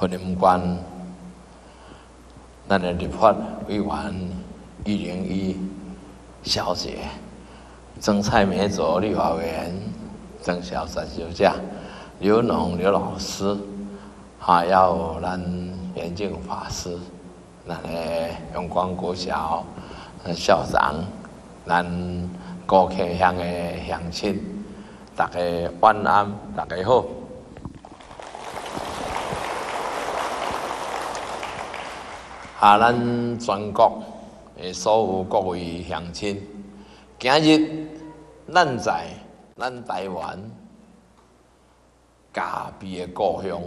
咱婚姻观，咱的立法委员一零一小姐，曾蔡梅卓立法委员，曾小三小姐，刘农刘老师，还有咱严静法师，咱的永光国小校长，咱高溪乡的乡亲，大家晚安，大家好。啊！咱全国诶所有各位乡亲，今日咱在咱台湾咖啡的故乡，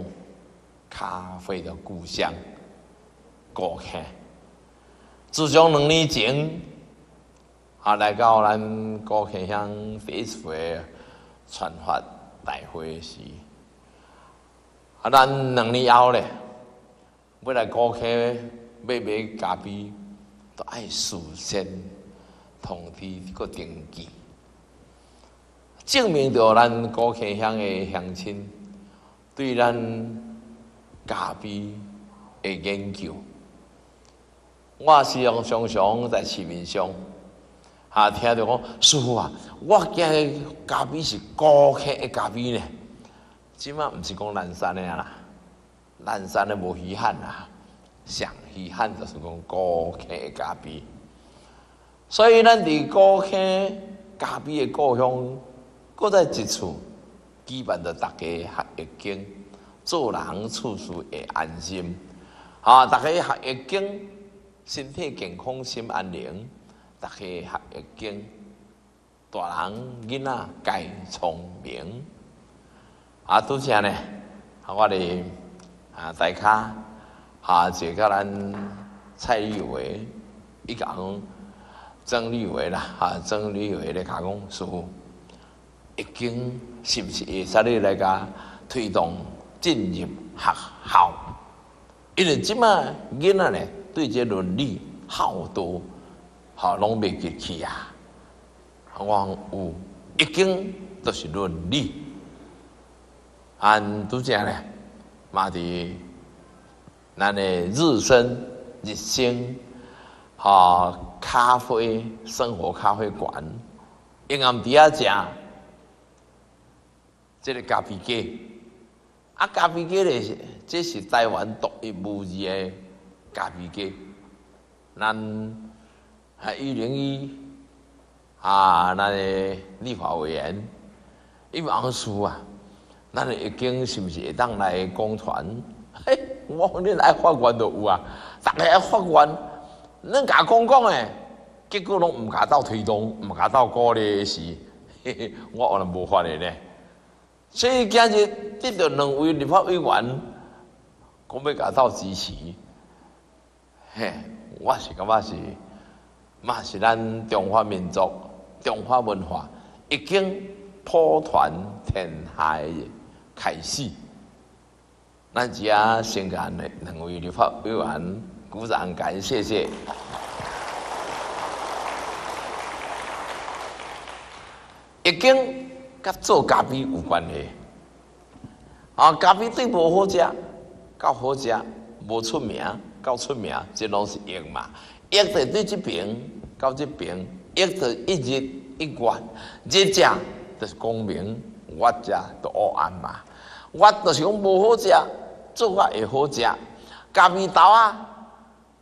咖啡的故乡，高雄。自从两年前啊来到咱高雄乡第一回传发大会时，啊，咱两年后咧，要来高雄。买买咖啡都爱事先通知个登记，证明着咱高溪乡的乡亲对咱咖啡的研究。我是用常常在市面上啊听到讲，师傅啊，我惊咖啡是高溪的咖啡呢。即马毋是讲南山的啦，南山的无稀罕啦。上稀罕就是讲高溪咖啡，所以咱伫高溪咖啡的故乡，搁在一处，基本着大家学易经，做人处事会安心。啊，大家学易经，身体健康，心安宁。大家学易经，大人囡仔皆聪明。啊，拄则呢，我哋啊大家。啊，这个咱蔡立伟一讲，曾立伟啦，啊，曾立伟咧讲讲说，已经是不是会使你来个推动进入学校？因为即卖囡仔咧对这伦理好多，好拢袂记起啊。我有已经都是伦理，按拄则咧，嘛伫。咱的日升日升，啊咖啡生活咖啡馆，阴暗底下食，这个咖啡机，啊咖啡机咧，这是台湾独一无二的咖啡机。咱还一零一啊，咱的立法委员一王叔啊，咱的已经是不是会当来公传？嘿。我讲恁爱法官都有啊，逐个爱法官，恁甲讲讲诶，结果拢毋甲斗推动，毋甲斗鼓励是，嘿嘿，我可能无法诶呢。所以今日得到两位立法委员，讲要甲斗支持，嘿，我是感觉是，嘛是咱中华民族、中华文化已经普传天下诶开始。咱家先干的两位立法委员鼓掌感谢谢。已经甲做咖啡有关系，啊，咖啡对无好食，够好食，无出名，够出名，这拢是赢嘛。赢在对这边，到这边，赢在一日一关，日食就是公平，我食都黑暗嘛。我就是讲无好食。做法会好食，咖啡豆啊，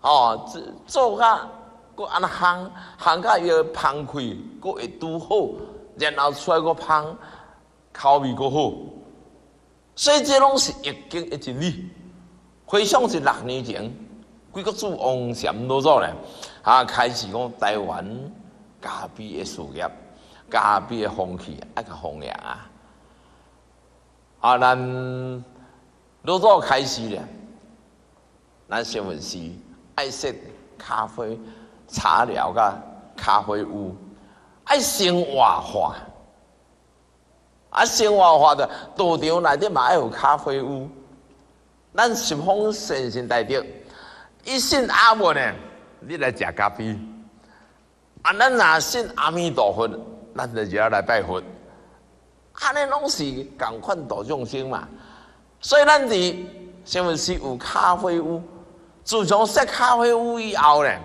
哦，做法搁安尼烘，烘甲伊个香开，搁会拄好，然后出来个香，口味搁好，所以这拢是易经一真理。回想是六年前，几个主王禅老祖咧，啊，开始讲台湾咖啡的事业，咖啡的风气爱甲弘扬啊，啊，咱。老早开始咧，咱新闻是爱食咖啡茶寮甲咖啡屋，爱生活化，啊生活化的道场内底嘛爱有咖啡屋。咱十方神仙大德一信阿弥呢，你来食咖啡；啊，咱若信阿弥陀佛，咱就要来拜佛。安尼拢是共款度众生嘛。所以咱伫新闻市有咖啡屋，自从设咖啡屋以后咧，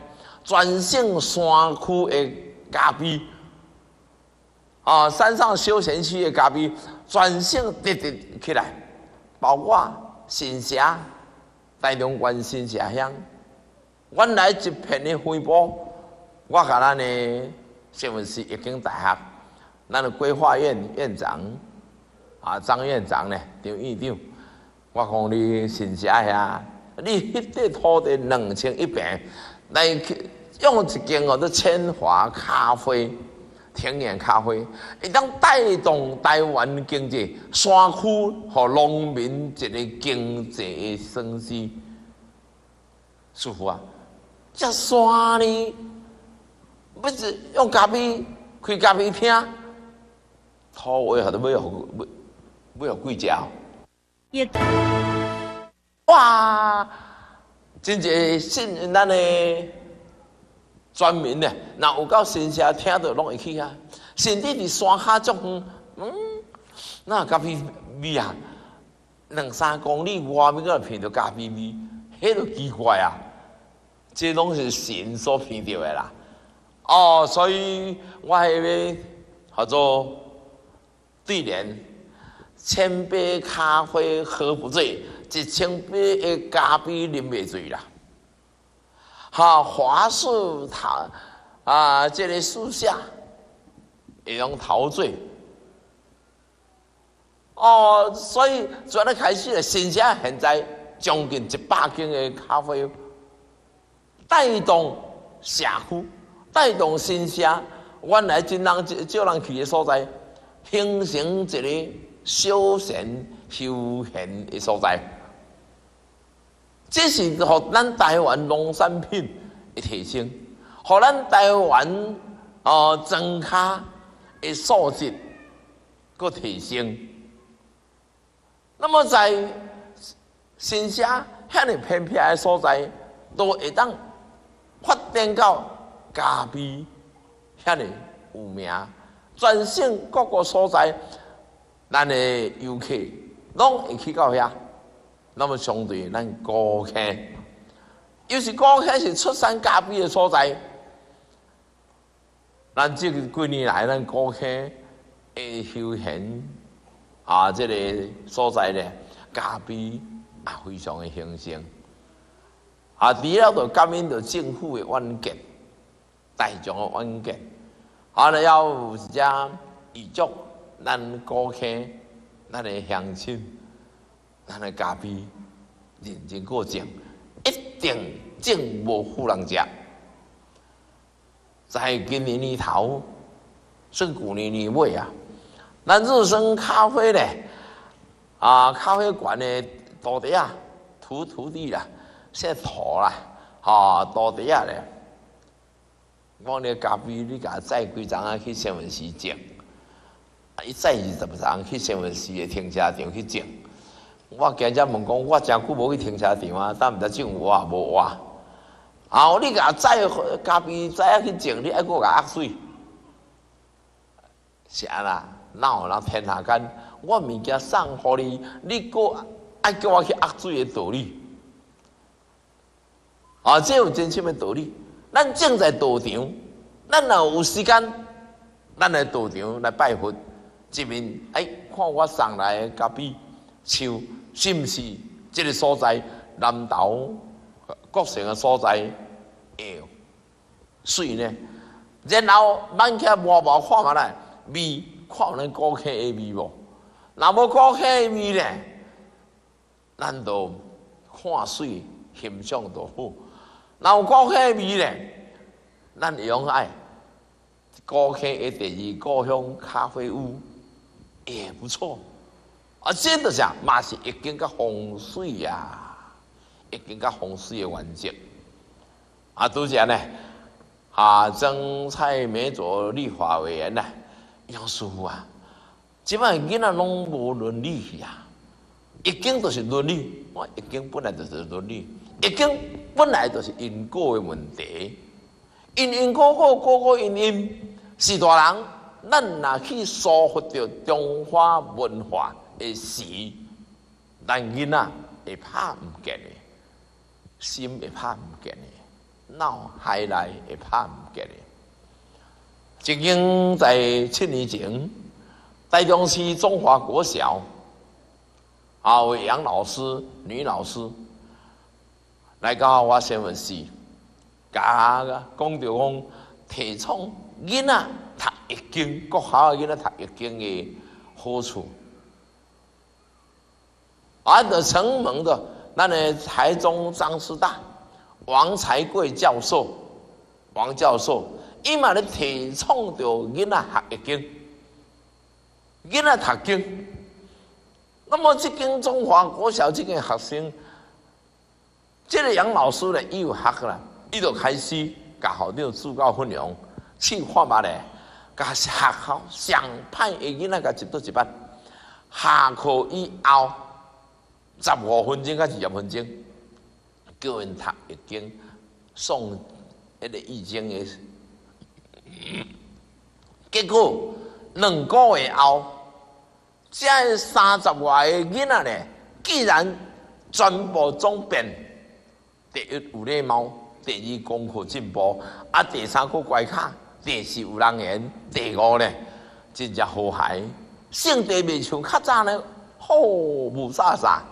全省山区的咖啡，啊，山上休闲区的咖啡，全省直直起来，包括新社、大中关新社乡，原来一片的灰波，我甲咱的新闻市一经大学，咱的规划院院长。啊，张院长呢？张院长，我讲你新社遐，你迄块土地两千一平，来用一间哦，做千华咖啡，天然咖啡，会当带动台湾经济，山区和农民一个经济的升级，舒服啊！这山呢，不是用咖啡开咖啡厅，土位还都没有。不要贵价，哇！真侪信咱的专门的，那有到新社听到拢会去啊。甚至伫山下种，嗯，那咖啡味啊，两三公里外面个闻到咖啡味，迄都奇怪啊！这拢是神所闻到的啦。哦，所以我迄个叫做对联。千杯咖啡喝不醉，一千杯的咖啡啉袂醉啦。哈，华树塔啊，这个树下会用陶醉。哦，所以从那开始，新社现在将近一百斤的咖啡，带动社区，带动新社，原来真人少人去的所在，形成一个。休闲休闲的所在，这是互咱台湾农产品的提升，互咱台湾哦庄卡的素质个提升。那么在新社遐尼偏僻的所在，都会当发展到咖啡遐尼有名，全省各个所在。咱的游客拢会去到遐，那么相对咱高客，又是高客是出山咖啡的所在，咱这个几年来，咱高客的休闲啊，这个所在咧，咖啡也非常的兴盛。啊，除了就感应到政府的稳健，大众的稳健，啊，了要是讲遗嘱。咱顾客、咱的乡亲、咱的咖啡认真过种，一定种无富人食。在今年年头，算旧年年尾啊，咱日升咖啡咧，啊，咖啡馆的土地啊，土土地啦，现在土啦，啊，土地啊咧，我咧咖啡你甲载几张啊去新闻市种。伊再二十人去新闻市的停车场去种，我今日问讲，我真久无去停车场啊，但毋知种有啊无啊。后你甲再咖啡再去种，你还阁甲压水，是安啦？哪有人天下间，我物件送互你，你阁爱叫我去压水的道理？啊，这有真心的道理。咱种在道场，咱若有时间，咱来道场来拜佛。一面哎，看我送来的咖啡树，是毋是这个所在南投各城的所在？哎，水呢？然后慢起摸摸看下来，味看能高客的味无？若无高客的味呢？咱都看水欣赏都好。若有高客的味呢？咱用爱高客的第二故乡咖啡屋。也不错，啊，真的讲嘛是一间个风水呀，一间个风水的环境。啊，都讲呢，啊，曾蔡美做绿化委员呢，杨师傅啊，即摆囡仔拢无伦理呀，一经都是伦理，我一经本来就是伦理，一经本来就是因果的问题，因因果果果果因因是大人。咱若去疏忽着中华文化的时，但囡仔会拍毋见的，心会拍毋见的，脑海内会拍毋见的。曾经在七年前，台中市中华国小，啊，位杨老师、女老师来教我新闻系，教个讲着讲提倡囡仔读易经，国校囡仔读易经的好处。而的承蒙的，那呢台中张师大王才贵教授，王教授。伊嘛咧提倡着囡仔学易经，囡仔读经。那么这间中华国小这间学生，这个杨老师咧，伊有学啦，伊就开始甲校长自告奋勇去看嘛咧，甲学校上派的囡仔甲一倒一班，下课以后十五分钟甲二十分钟，叫因读易经，送迄个易经的。结果两个月后，这三十外个囡仔呢，竟然全部总变第一有礼貌，第二功课进步，啊第三个乖卡，第四有人缘，第五呢真正和谐，性地未像较早呢好无啥啥。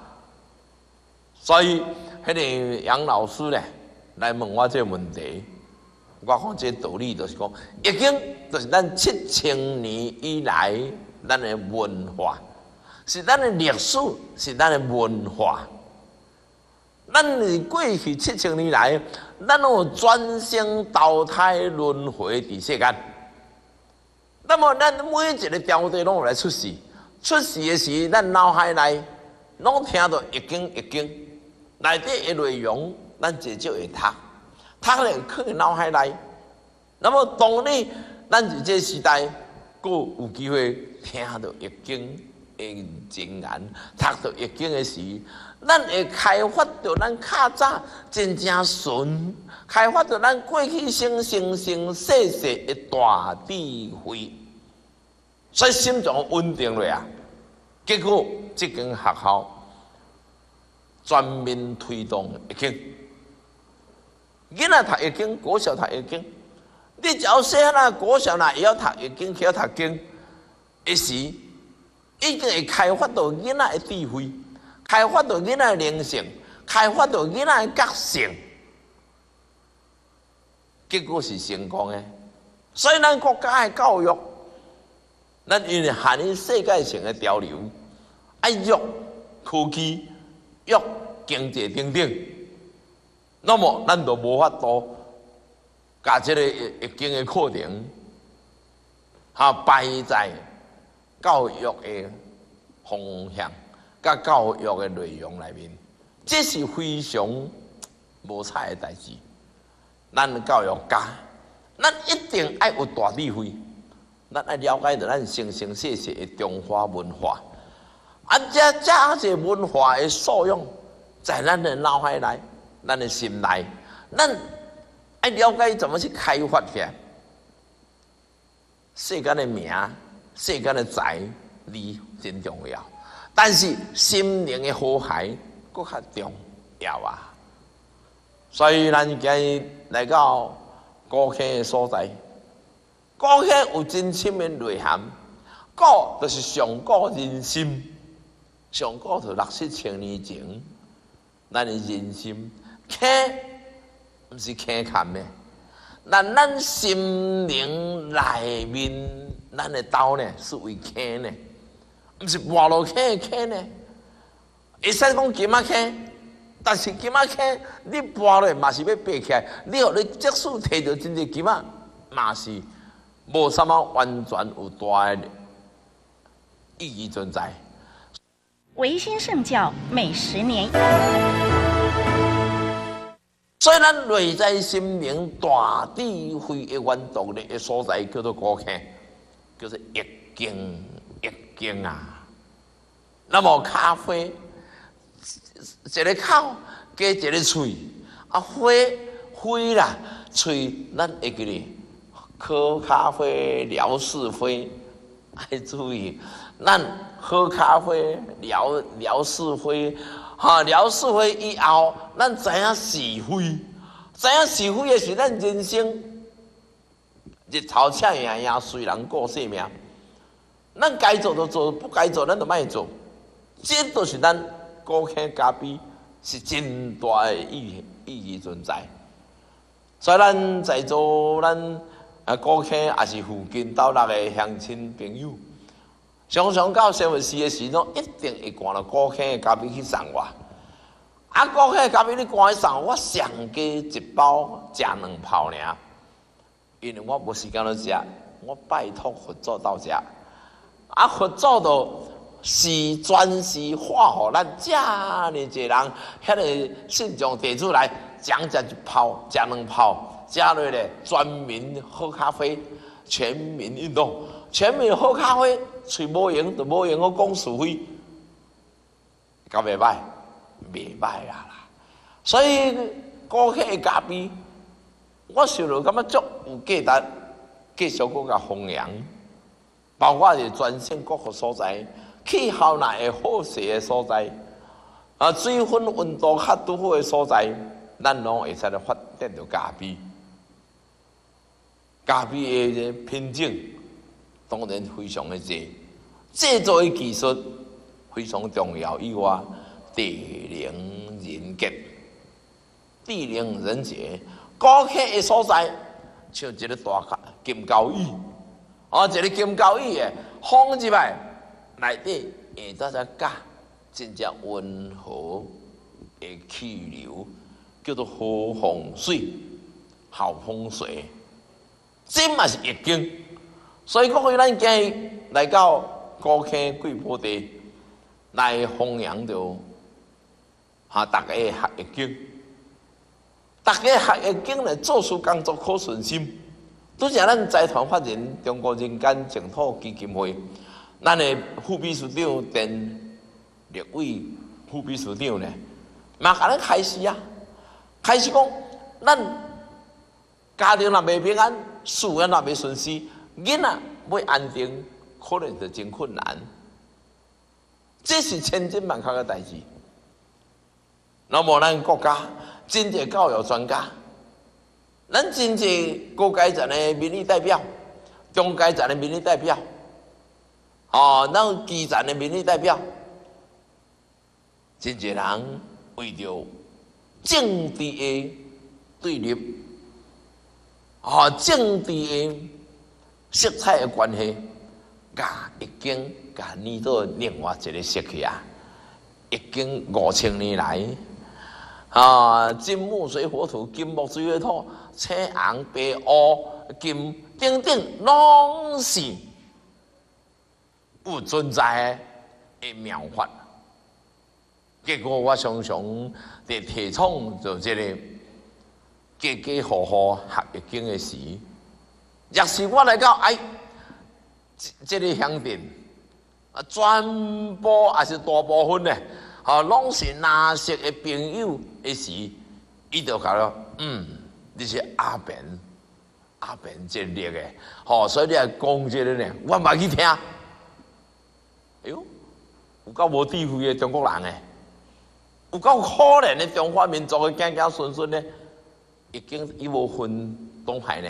所以迄个杨老师呢来问我这个问题。我讲这道理，就是讲，已经就是咱七千年以来，咱的文化，是咱的历史，是咱的文化。咱是过去七千年来，咱有转生投胎轮回伫世间。那么，咱每一个朝代拢有来出世，出世的时，咱脑海内拢听到易经，易经内底的内容，咱直接会读。他咧去脑海内，那么当你咱伫这时代，佫有机会听到易经的经言，读到易经的时，咱会开发到咱较早真正纯，开发到咱过去生生生世世的大智慧，所以心脏稳定了啊。结果这间学校全面推动易经。囡仔读易经，国小读易经，你只要细汉啊，国小呐也要读易经，要读经，一时已经会开发到囡仔的智慧，开发到囡仔的灵性，开发到囡仔的个性，结果是成功的。所以咱国家的教育，咱因为含于世界性的潮流，爱育科技、育经济等等。那么，咱就无法度甲这个易经的课程，哈摆在教育的方向、甲教育的内容内面，这是非常无彩的代志。咱教育家，咱一定爱有大智慧，咱爱了解到咱生生世世的中华文化，啊，这这些文化的素养，在咱的脑海内。咱的心内，咱爱了解怎么去开发起来。世间的名，世间的财利真重要，但是心灵的和谐更较重要啊！所以咱今日来到高坑的所在，高坑有真深的内涵，古就是上古人心，上古就六七千年前，咱的人心。坑，毋是坑坎的，但咱心灵内面，咱的刀呢是为坑呢，毋是挖落坑的坑呢。会使讲金仔坑，但是金仔坑你跋落嘛是要爬起来，你互你即使摕到真济金仔，嘛是无什么完全有大的意义存在。维新圣教每十年。所以，咱内在心灵大智慧的原动力的所在，叫做高坑，叫做易经，易经啊。那么，咖啡一个口加一个嘴，啊，花花啦，嘴，咱会记哩，喝咖啡聊是非，爱注意，咱喝咖啡、聊聊是非，哈，聊是非以后，咱知影是非，知影是非也是咱人生日头赤呀呀，随人过性命。咱该做就做，不该做咱就卖做。这都是咱高客嘉宾是真大的意义意义存在。所以咱在座咱啊高客也是附近到那个乡亲朋友。常常到新闻时的时阵，一定会赶到高客的咖啡去送我。啊，高客的咖啡你赶去送我，上加一包食两泡尔，因为我无时间去食，我拜托佛祖到食。啊，佛祖就是专是化互咱遮尔济人，遐个信众提出来，讲食一泡，食两泡，加落咧全民喝咖啡，全民运动，全民喝咖啡。喙无用，就无用。我讲是非，搞袂歹，袂歹啊啦。所以顾客的嘉宾，我想着感觉足有价值，继续搁甲弘扬。包括是全省各个所在，气候那会好势的所在，啊，水分温度较拄好的所在，咱拢会使来发展着咖啡。咖啡的品种。当然非常的济，制作的技术非常重要。以外，地灵人杰，地灵人杰，高客的所在，像一个大金高椅，哦，一个金高椅的放入来，内底下搭只架，真正温和的气流，叫做好风水，好风水，这嘛是易经。所以，各位，咱今日来到高坑贵宝地来弘扬着哈，大家学易经，大家学易经来做事工作可顺心。拄则咱财团法人中国人间净土基金会，咱的副秘书长陈立伟副秘书长呢，嘛甲咱开始啊，开始讲，咱家庭若未平安，事业若未顺遂。囡仔要安定，可能就真困难。这是千真万确的代志。那么，咱国家真济教育专家，咱真济高阶层的民意代表、中阶层的民意代表，哦，咱基层的民意代表，真济人为着政治的对立，哦，政治的。色彩的关系，甲已经甲捏到另外一个时期啊！已经五千年来，啊，金木水火土，金木水火土，青红白乌金等等，拢是不存在的妙法。结果我常常伫提倡就这个家家户户学易经的时。若是我来到哎，这个乡镇啊，全部也是大部分呢，哦，拢是那些的朋友一时，伊就讲了，嗯，你是阿扁，阿扁建立的，哦，所以你系讲这个呢，我唔去听。哎呦，有够无智慧的中国人诶，有够可怜的中华民族的子子孙孙呢，已经伊无分东海呢。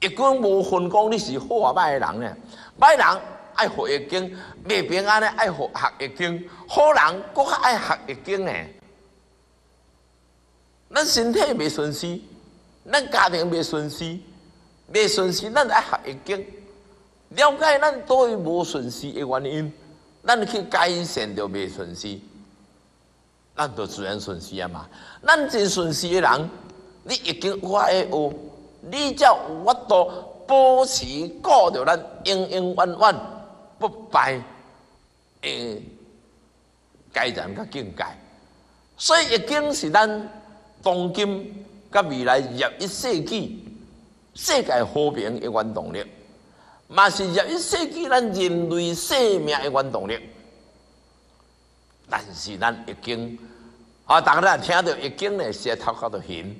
一经无分讲你是好啊歹的人呢？歹人爱学易经，未平安呢爱学学易经，好人搁较爱学易经呢。咱身体未顺遂，咱家庭未顺遂，未顺遂，咱爱学易经，了解咱对无顺遂的原因，咱去改善着未顺遂，咱就自然顺遂啊嘛。咱真顺遂的人，你已经我会有。你才有法度保持顾着咱永永远远不败的阶层甲境界，所以已经是咱当今甲未来廿一世纪世界和平的原动力，嘛是廿一世纪咱人类生命的原动力。但是咱已经啊，大家听到已经呢，舌头壳都咸。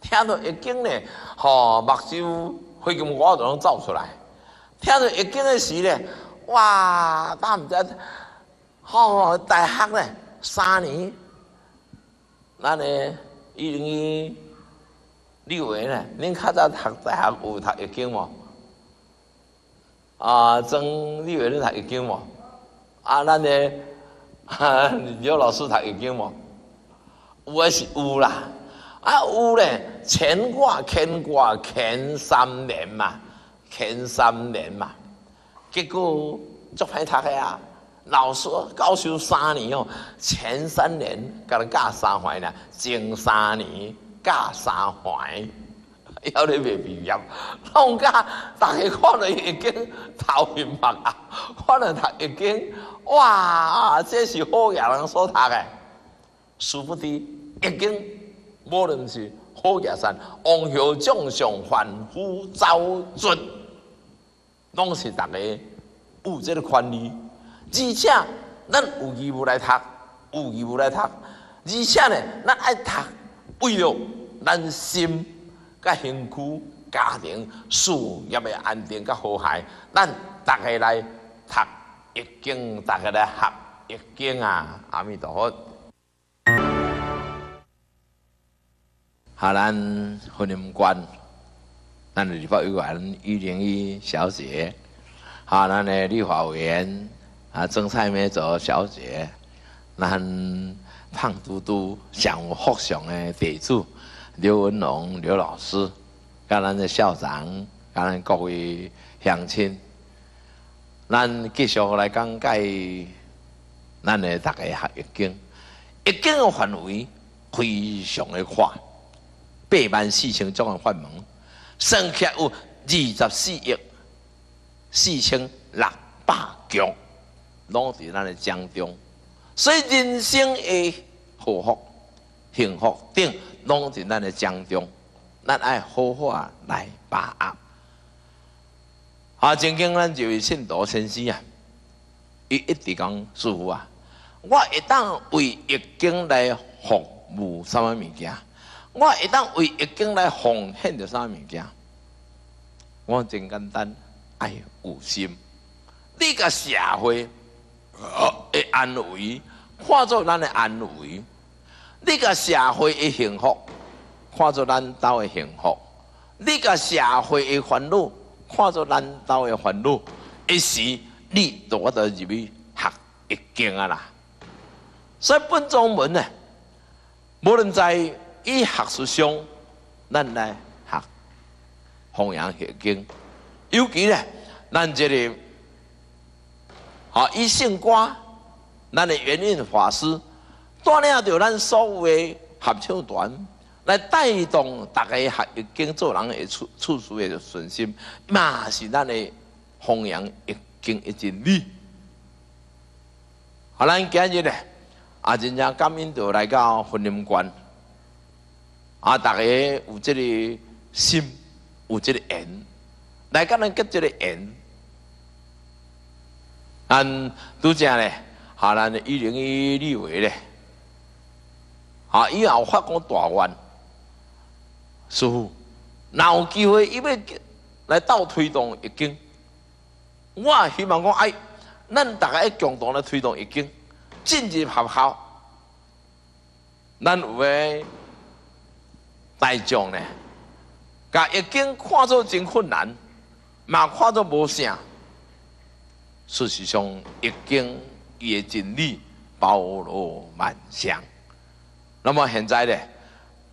听到已经呢，吼目睭灰金瓜都能走出来。听到已经的时呢，哇，他唔知，好大学咧三年，咱咧一零一六年咧，恁较早读大学有读易经无？啊，曾六年读易经无？啊，咱咧，刘老师读易经无？有诶是有啦，啊有咧，乾卦乾卦乾三年嘛，乾三年嘛。结果足歹读个啊！老师教授三年哦，前三年甲你教三环啦，前三年教三环，还你未毕业，弄教大家看了已经头晕目啊！看了读已经哇，这是好野人所读的，殊不知已经无论是好野山，王侯将相，凡夫走卒。拢是大家有这个权利，而且咱有义务来读，有义务来读，而且呢，咱爱读，为了咱心、甲兴趣、家庭、事业的安定甲和谐，咱大家来读易经，大家来学易经啊！阿弥陀佛。好，咱婚姻观。咱立法委员一零一小姐，好，咱的立法委员啊曾蔡美卓小姐，咱胖嘟嘟享福祥的地主刘文龙刘老师，甲咱的校长，甲咱各位乡亲，咱继续来讲解咱的大家学易经，易经的范围非常的宽，八万四千种的法门。算起来有二十四亿四千六百强，拢伫咱的江中，所以人生的幸福、幸福顶拢伫咱的江中，咱爱好好来把握。啊，曾经咱就位信徒先生啊，伊一直讲师傅啊，我一旦为易经来服务什么物件？我一旦为易经来奉献着啥物件？我真简单，爱有心。你个社会的安慰，看作咱的安慰；你个社会的幸福，看作咱兜的幸福；你个社会的烦恼，看作咱兜的烦恼。一时你都我得入去学一经啊啦。所以本宗门呢，无论在医学术上，咱来学弘扬学经，尤其呢，咱这里好一性瓜，咱的圆运法师锻炼着咱所有的合唱团，来带动大家学易经做人的处处事的顺心，嘛是咱的弘扬一经一真理。好，咱今日呢，啊，真正感恩着来到婚姻观，啊，大家有这个心，有这个缘，来甲咱结这个缘，咱拄则咧，哈，咱一零一立委咧，啊，以后发讲大愿，师傅，若有机会，伊要来倒推动易经，我也希望讲哎。咱大家共同来推动易经，进入学校，咱有诶大众呢，甲易经看作真困难，嘛看作无啥。事实上，易经伊诶真理包罗万象。那么现在呢，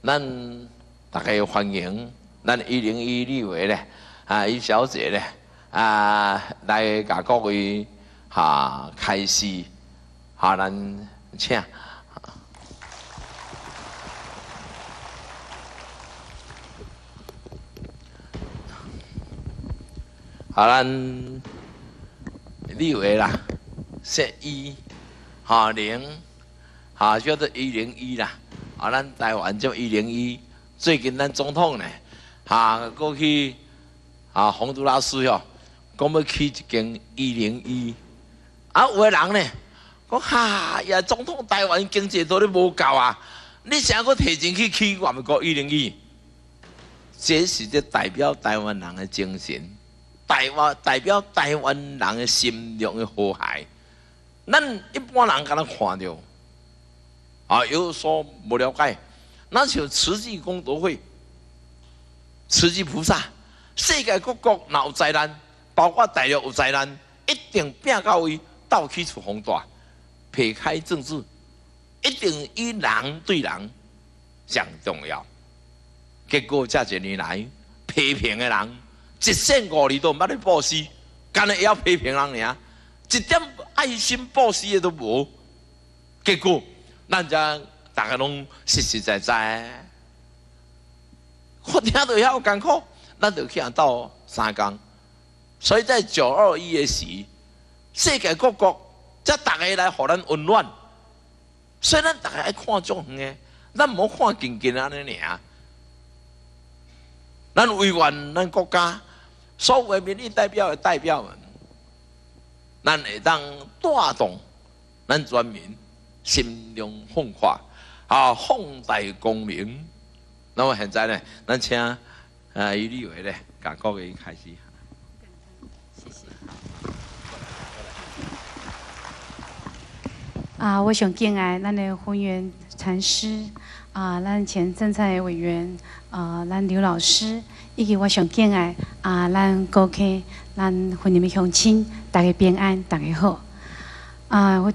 咱大家欢迎咱一零一立委呢，啊，一小姐呢，啊，来甲各位。哈，开始，哈，咱请，好，咱立为啦，设一，哈零，啊叫做一零一啦，啊，咱台湾叫一零一，最近咱总统呢，啊过去，啊，洪都拉斯哟，讲要起一间一零一。啊，有个人呢，讲哈呀，总统台湾经济都咧无够啊！你想个提前去起外面国一零一，这是这代表台湾人的精神。台湾代表台湾人的心中的和谐。咱一般人敢若看到，啊，有所不了解，那像慈济功德会、慈济菩萨，世界各国若有灾难，包括大陆有灾难，一定拼到位，斗起出风大，撇开政治，一定以人对人上重要。结果这几年来，批评的人一线五里都毋捌咧布施，干那要批评人尔，一点爱心布施的都无。结果，咱家大家拢实实在在，我听到遐有艰苦，咱就去到三江。所以在九二一的时，世界各国则大家来互咱温暖。虽然大家爱看中远的，咱唔好看近近安尼尔。咱委员，咱国家所有民意代表的代表们，咱会当带动咱全民心中放快，啊，放大光明。那么现在呢，咱请啊于立伟呢，甲各位开始。谢谢。啊，我想敬爱咱的宏源禅师。啊，咱前政策委员啊，咱刘老师，以及我想敬爱啊，咱高客，咱婚姻的乡亲，大家平安，大家好。啊，我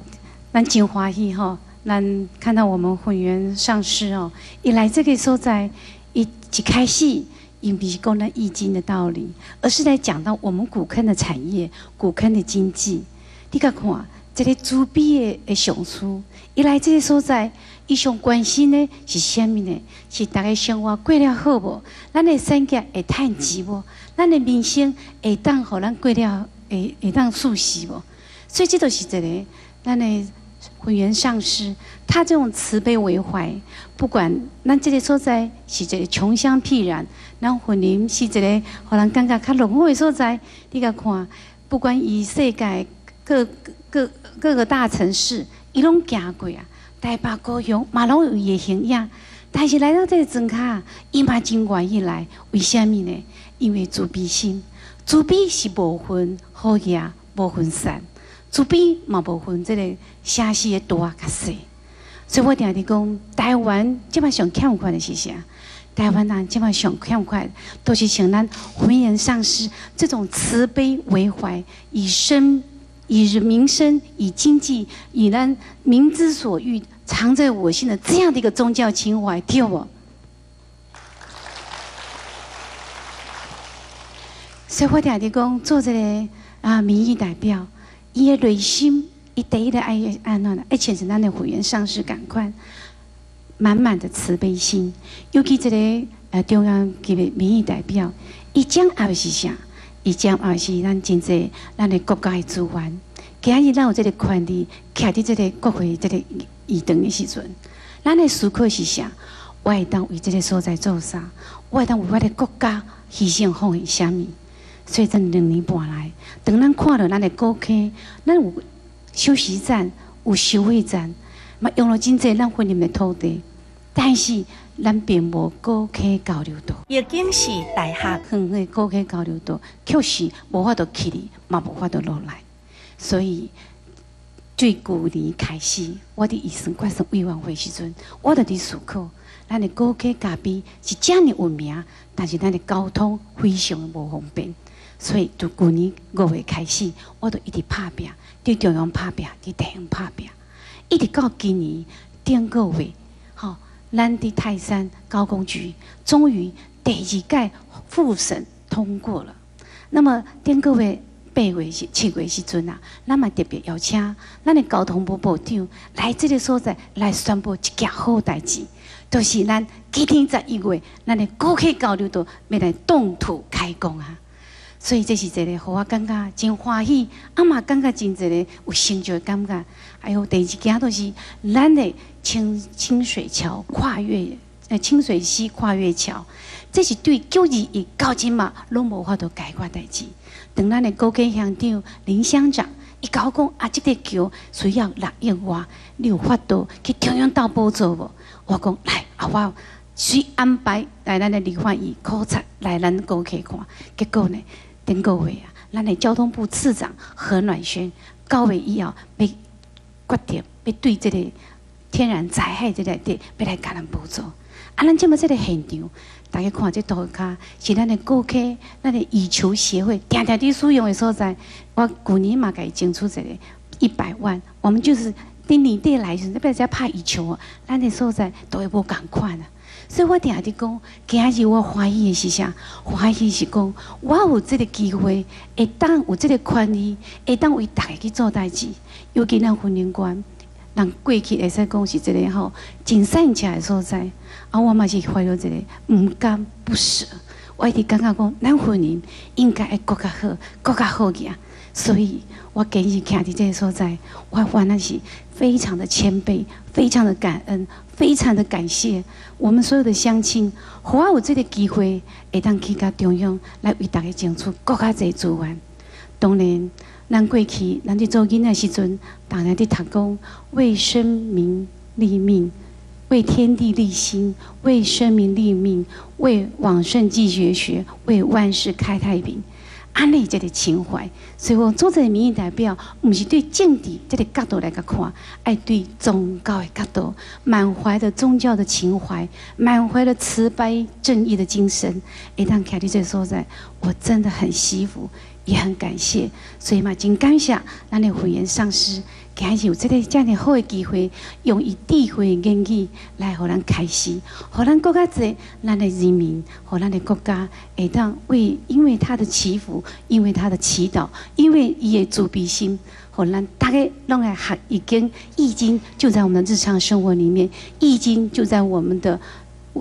咱真欢喜吼，咱看到我们会员上市哦，一来这个所在，一一开始，因不是讲那易经的道理，而是在讲到我们古坑的产业，古坑的经济。你看看，这个主笔的的上书，一来这个所在。伊上关心的是虾米呢？是大家生活过了好无？咱的生计会趁钱无？咱的民生会当互咱过了会会当舒适无？所以这都是一个咱的会员上师，他这种慈悲为怀，不管咱这个所在是一个穷乡僻壤，咱婚姻是一个互人感觉较落后的所在，你甲看，不管伊世界各各各个大城市，伊拢行过啊。台北、高雄嘛拢有伊的形影，但是来到这个庄卡，伊嘛真愿意来，为虾米呢？因为慈悲心，慈悲是无分好野，无分善，慈悲嘛无分这个城市的大甲细。所以我定定讲，台湾即摆上欠款的是啥？台湾人即摆上欠款，都是像咱文人上师这种慈悲为怀，以身。以民生、以经济、以咱民之所欲，藏在我心的这样的一个宗教情怀，听我。所以我听你讲，做这个啊民意代表，伊的内心，伊第一的爱安暖的，而且是咱的会员上市感官，满满的慈悲心。尤其这个呃中央级的民意代表，伊将爱是啥？伊将也是咱真济咱的国家的资源。今日咱有这个权利，徛伫这个国会这个议堂的时阵，咱的思考是啥？我会当为这个所在做啥？我会当为我的国家牺牲奉献啥物？所以这两年半来，当咱看到咱的高科，咱有休息站，有收费站，嘛用了真济咱婚姻的土地，但是咱并无高科交流道。已经是大学，远的高科交流道，确实无法度去哩，嘛无法度落来。所以，最旧年开始，我伫医生快生委员会时阵，我伫伫思考，咱的高铁咖啡是这样有名，但是咱的交通非常无方便。所以，从去年五月开始，我都一直拍拼，伫中央拍拼，伫地方拍拼，一直到今年顶个月，吼，咱伫泰山高工局终于第二届复审通过了。那么顶个月。八月是七月时阵啊，咱嘛特别邀请咱的交通部部长来这个所在来宣布一件好代志，就是咱今天十一月，咱的高铁交流道要来动土开工啊！所以这是一个，互我感觉真欢喜，啊嘛感觉真一个有成就的感觉。还有第二件，都是咱的清清水桥跨越，呃清水溪跨越桥，这是对九二一高今嘛拢无法度解决代志。等咱的高级乡长林乡长一搞讲啊，这个桥需要六亿外，你有法度去中央到补助无？我讲来，好我去安排来咱的立法院考察来咱高级看。结果呢，顶个月啊，咱的交通部次长何暖轩高位以后，被决定要对这个天然灾害这个地，要来给咱补助。啊，咱这么这个现场，大家看这图卡是咱的顾客，咱的羽球协会定定伫使用的所在。我去年嘛，给捐出一个一百万，我们就是顶年底来时，那边在拍羽球啊，咱的所在都会无共款啊。所以我定伫讲，今日我欢喜的是啥？欢喜是讲，我有这个机会，会当有这个权利，会当为大家去做代志。尤其咱婚姻观，人过去会使讲是这个吼，真善巧的所在。啊，我嘛是怀着一个不甘不舍，我一直感觉讲，咱婚姻应该会更较好，更较好个。所以我今日徛伫这个所在，我反那是非常的谦卑，非常的感恩，非常的感谢我们所有的乡亲，互我有这个机会，会当去到中央来为大家争取更加侪资源。当然，咱过去咱伫做囡仔时阵，当然伫读讲为生民立命。为天地立心，为生民立命，为往圣继绝学，为万世开太平，安利这个情怀。所以我做这个民意代表，不是对政治这个角度来个看，爱对宗教的角度，满怀的宗教的情怀，满怀的慈悲正义的精神。一旦凯蒂在说在，我真的很惜福，也很感谢。所以嘛，真感谢咱的会员上师。今日有这个这样好的机会，用以智慧的言语来互咱开始，互咱国家侪咱的人民，互咱的国家会当为因为他的祈福，因为他的祈祷，因为伊的慈悲心，互咱大家拢来学已经易经就在我们的日常生活里面，易经就在我们的。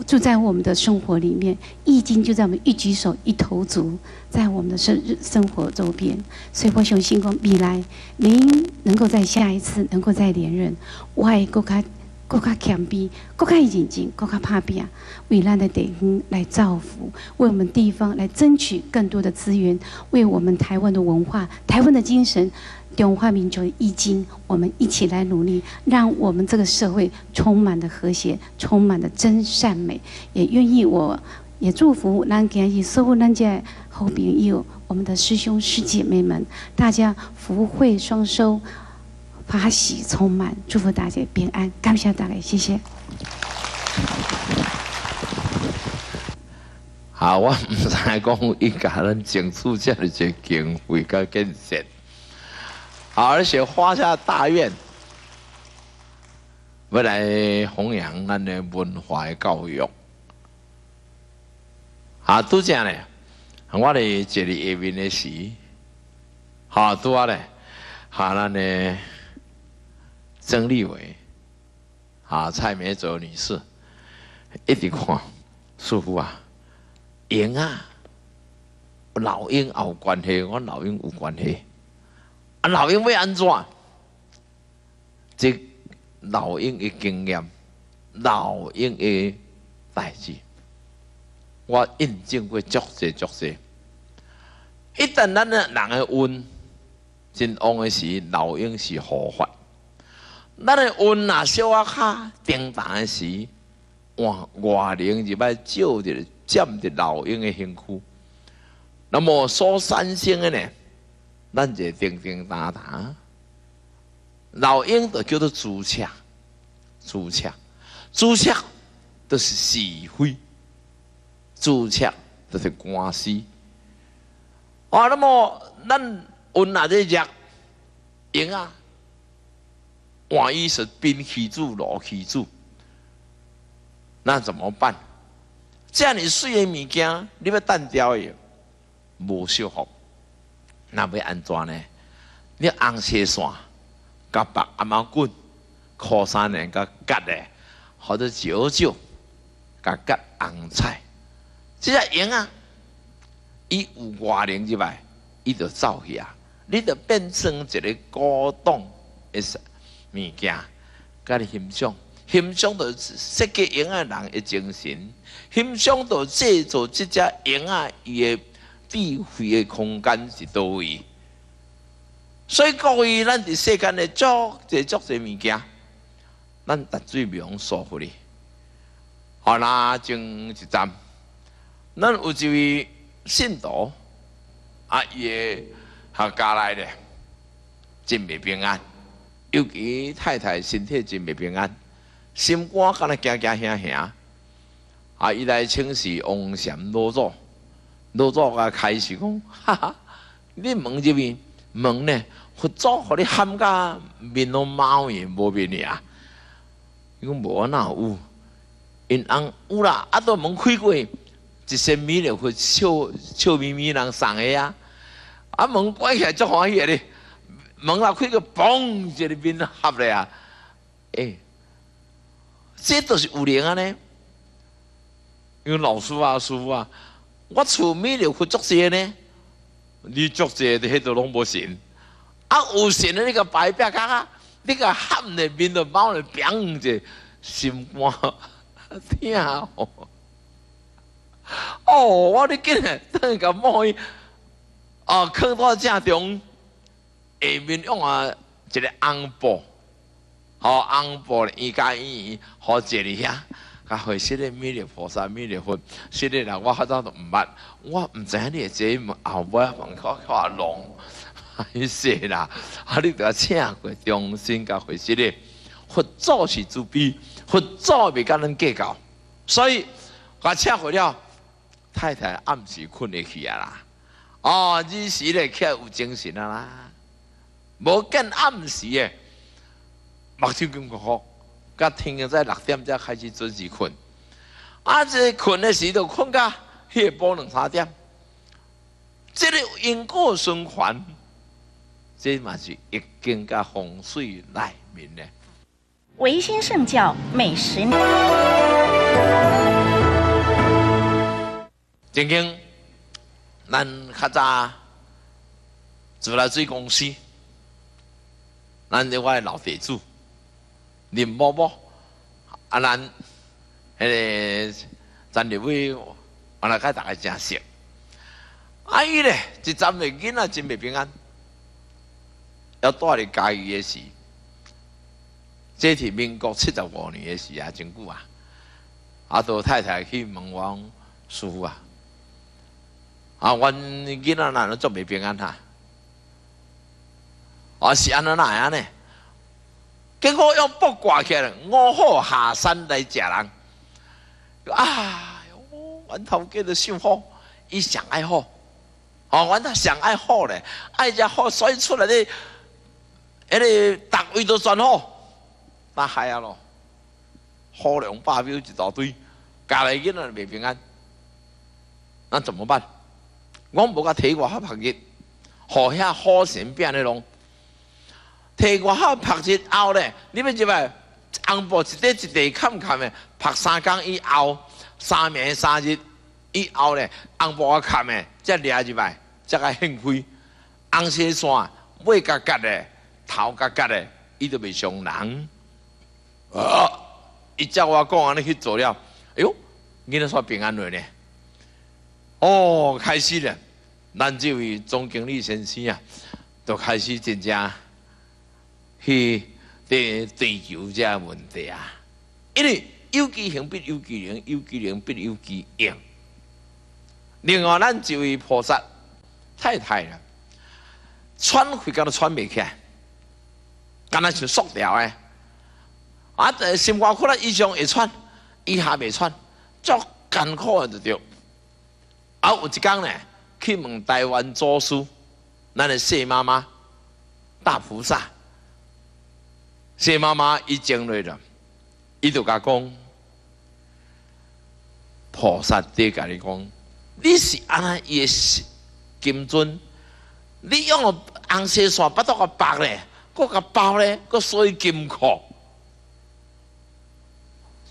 住在我们的生活里面，易经就在我们一举手一投足，在我们的生日生活周边。所以我想信，讲未来您能够在下一次能够再连任，我会更加更加强逼，更加认真，更加怕变，为咱的地方来造福，为我们地方来争取更多的资源，为我们台湾的文化、台湾的精神。中华民族易经，我们一起来努力，让我们这个社会充满的和谐，充满的真善美。也愿意，我也祝福咱今日所有咱这好朋友，我们的师兄师姐妹们，大家福慧双收，法喜充满，祝福大家平安。感谢大家，谢谢。好，我唔知讲一家人争取这样的经费甲建设。而且花下大愿，要来弘扬咱的文化教育。啊，拄则咧，我哋这里下面的时，好多咧，好咱的曾立伟，啊蔡美洲女士，一直看，师傅啊，鹰啊，老鹰有关系，我老鹰有关系。啊，老鹰要安怎？这老鹰的经验，老鹰的代志，我印证过足些足些。一旦咱的人的运真旺的时，老鹰是合法；咱的运啊小啊卡叮当的时，哇，外灵就要照着占着老鹰的身躯。那么所产生的呢？咱就叮叮当当，老鹰就叫做朱雀，朱雀，朱雀都是是非，朱雀都是官司。啊，那么咱有哪只只鹰啊？万一是兵器主、罗器主，那怎么办？这样你水的物件，你要单掉的，无修复。那要安怎呢？你红车线、甲白阿毛棍、靠山人甲夹的，或者九九甲夹红菜，这只鹰啊，伊有外灵之外，伊就走去啊，你就变成一个高档的物件，甲你欣赏，欣赏到设计鹰啊人的精神，欣赏到制作这只影啊伊的。智慧的空间是多位，所以各位，咱伫世间的足这足这物件，咱达最用说服你。好啦，前一站，咱有一位信徒，啊，伊个他家来咧真袂平安，尤其太太身体真袂平安，心肝敢若惊惊吓吓，啊，伊来请示王禅老祖，老祖甲开始讲，哈哈，你问入面问呢，佛祖互你喊甲面拢猫样无面呀？伊讲无哪有，因翁有啦，啊，都门开过，一身米了去笑笑眯眯人送的啊。啊门关起来足欢喜咧，门拉开个嘣，一个面合咧啊！诶，这都是有灵啊呢。因为老师啊、师傅啊，我厝面了去作些呢，你作些的迄度拢无神。啊有神的那个白白卡卡，那个喊的面都猫的砰者心肝 听哦。哦，我你今日等个摸伊。哦，看到正中下面用啊一个红布，好红布咧，伊家伊好坐里遐，甲会说咧弥勒菩萨弥勒佛，说咧啦，我好早都毋捌，我毋知影你这后尾门口画龙，伊说啦，啊你甲请过，中心甲会说咧，佛祖是慈悲，佛祖未甲咱计较，所以甲请回了，太太暗时困入去啊啦。哦，日时咧起来有精神啊啦，无见暗时诶，目睭咁好，甲天在六点才开始准时困，啊，这困的时就困到下晡两三点，这个因果循环，这嘛是易经甲洪水内面咧。维新圣教每十年，曾经。咱较早自来水公司，咱这块老地主林某某，啊，咱迄个陈立伟，我来甲大家真熟。啊，伊咧一站的囡仔真袂平安，要带你家己的事，这是民国七十五年的事啊，真久啊。啊，都太太去问王师傅啊。啊，阮囡仔哪能做袂平安哈？啊，是安怎哪样呢？结果用卜卦起来，五虎下山来食人。啊，阮头家都想好，伊上爱好，哦，阮他上爱好咧，爱只好，所以出来的，迄个大位都算好，那害啊咯，好两百秒一大堆，家里囡仔袂平安，那怎么办？我无甲睇外口拍日，互遐好神变的拢。睇外口拍日后咧，你要入来红布一块一块看看的，拍三工以后，三暝三日以后咧，红布啊看的，再掠入来，才个兴开。红色线尾夹夹的，头夹夹的，伊都袂伤人。啊！伊叫我讲安尼去做了，哎呦，囡仔煞平安了呢。哦，开始了，咱这位总经理先生啊，都开始真正去追追求这问题啊。因为有机行必有机灵，有机灵必有机应。另外，咱这位菩萨太太了，喘会感到喘袂起来，敢若是缩掉诶。啊，心肝可能以上会喘，以下未喘，足艰苦的就对。啊，有一天呢，去问台湾祖师，咱的谢妈妈大菩萨，谢妈妈伊经历了，伊就甲讲，菩萨在甲你讲，你是安那也是金尊，你用红色线不到个白咧，个个包咧，个所以金壳，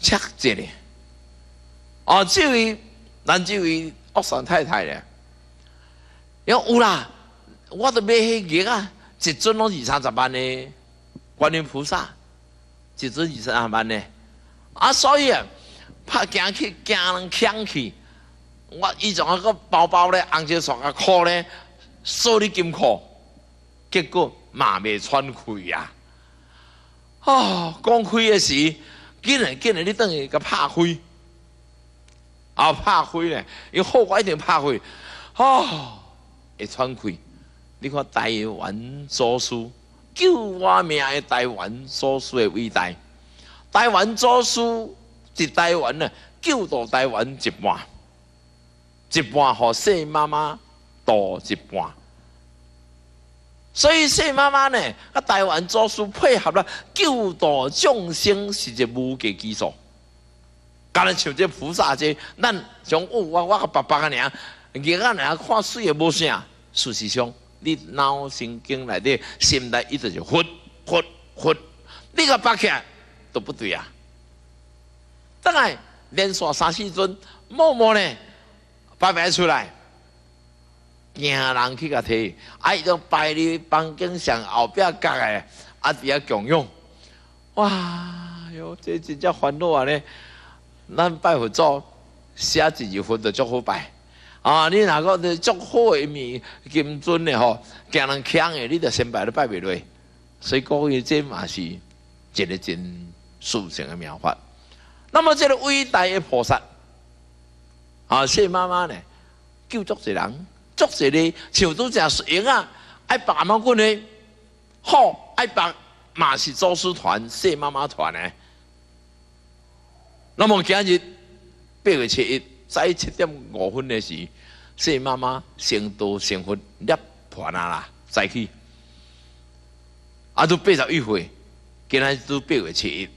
切这里，哦，这位，咱这位。恶神太太咧，有有啦，我都买迄个啊，一尊拢二三十万呢，观音菩萨，一尊二三十万呢，啊，所以啊，怕惊去惊人抢去，我以前个包包咧，红色双个裤咧，锁你金库，结果嘛未穿开呀，啊，讲开的时，竟然竟然你等于个拍开。啊，拍开咧，伊后果一定拍开。哦，会喘气。你看台湾祖师救我命的台湾祖师的伟大，台湾祖师伫台湾呢，救到台湾一半，一半互谢妈妈渡一半。所以谢妈妈呢，啊台湾祖师配合了救度众生是一无价基础。敢若像这菩萨这，咱像哦，我我个爸爸个娘，日仔俩看水也无啥，事实上。你脑神经内底心内一直就忽忽忽，你个拔起来都不对啊！等下连续三四尊，默默呢拜拜出来，惊人去甲摕，啊伊种拜你房间上后壁角诶，啊伫遐供养，哇哟，这真正烦恼啊咧！咱拜佛祖写一二分就足好拜。啊！你若个是足好诶面金尊诶吼，惊人强诶，你着先拜咧拜袂落。所以讲，伊这嘛是一个真殊胜诶妙法。那么，这个伟大诶菩萨，啊，谢妈妈呢，救足一人，足一个像拄只水影啊，爱白毛棍呢，好爱白嘛是祖师团谢妈妈团呢。那么今日八月七日。在七点五分的时，谢妈妈成道成佛涅槃啊啦，再去，啊都八十一岁，今仔都八月七日，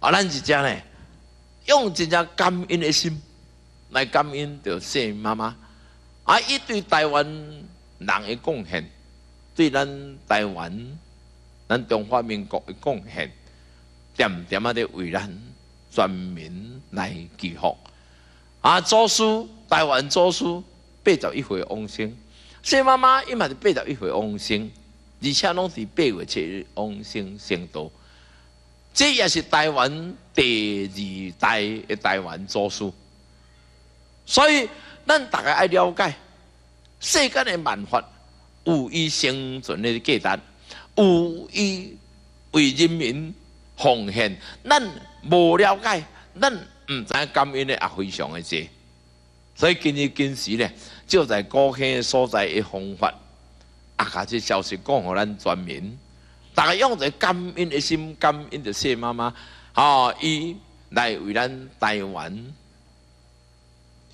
啊咱一家呢，用真正感恩的心来感恩着谢妈妈，啊伊对台湾人的贡献，对咱台湾咱中华民国的贡献，点点啊的为咱全民来祈福。啊，祖师台湾祖师八十一岁往生，谢妈妈伊嘛是八十一岁往生，而且拢是八月七日往生成都。这也是台湾第二代的台湾祖师。所以，咱大家爱了解世间的万法有伊生存的价值，有伊为人民奉献。咱无了解，咱。唔知感恩的也非常的多，所以今日今时呢，就在高兴所在的方法，啊，甲这消息讲互咱全民，大家用着感恩的心，感恩的谢妈妈，啊，伊来为咱台湾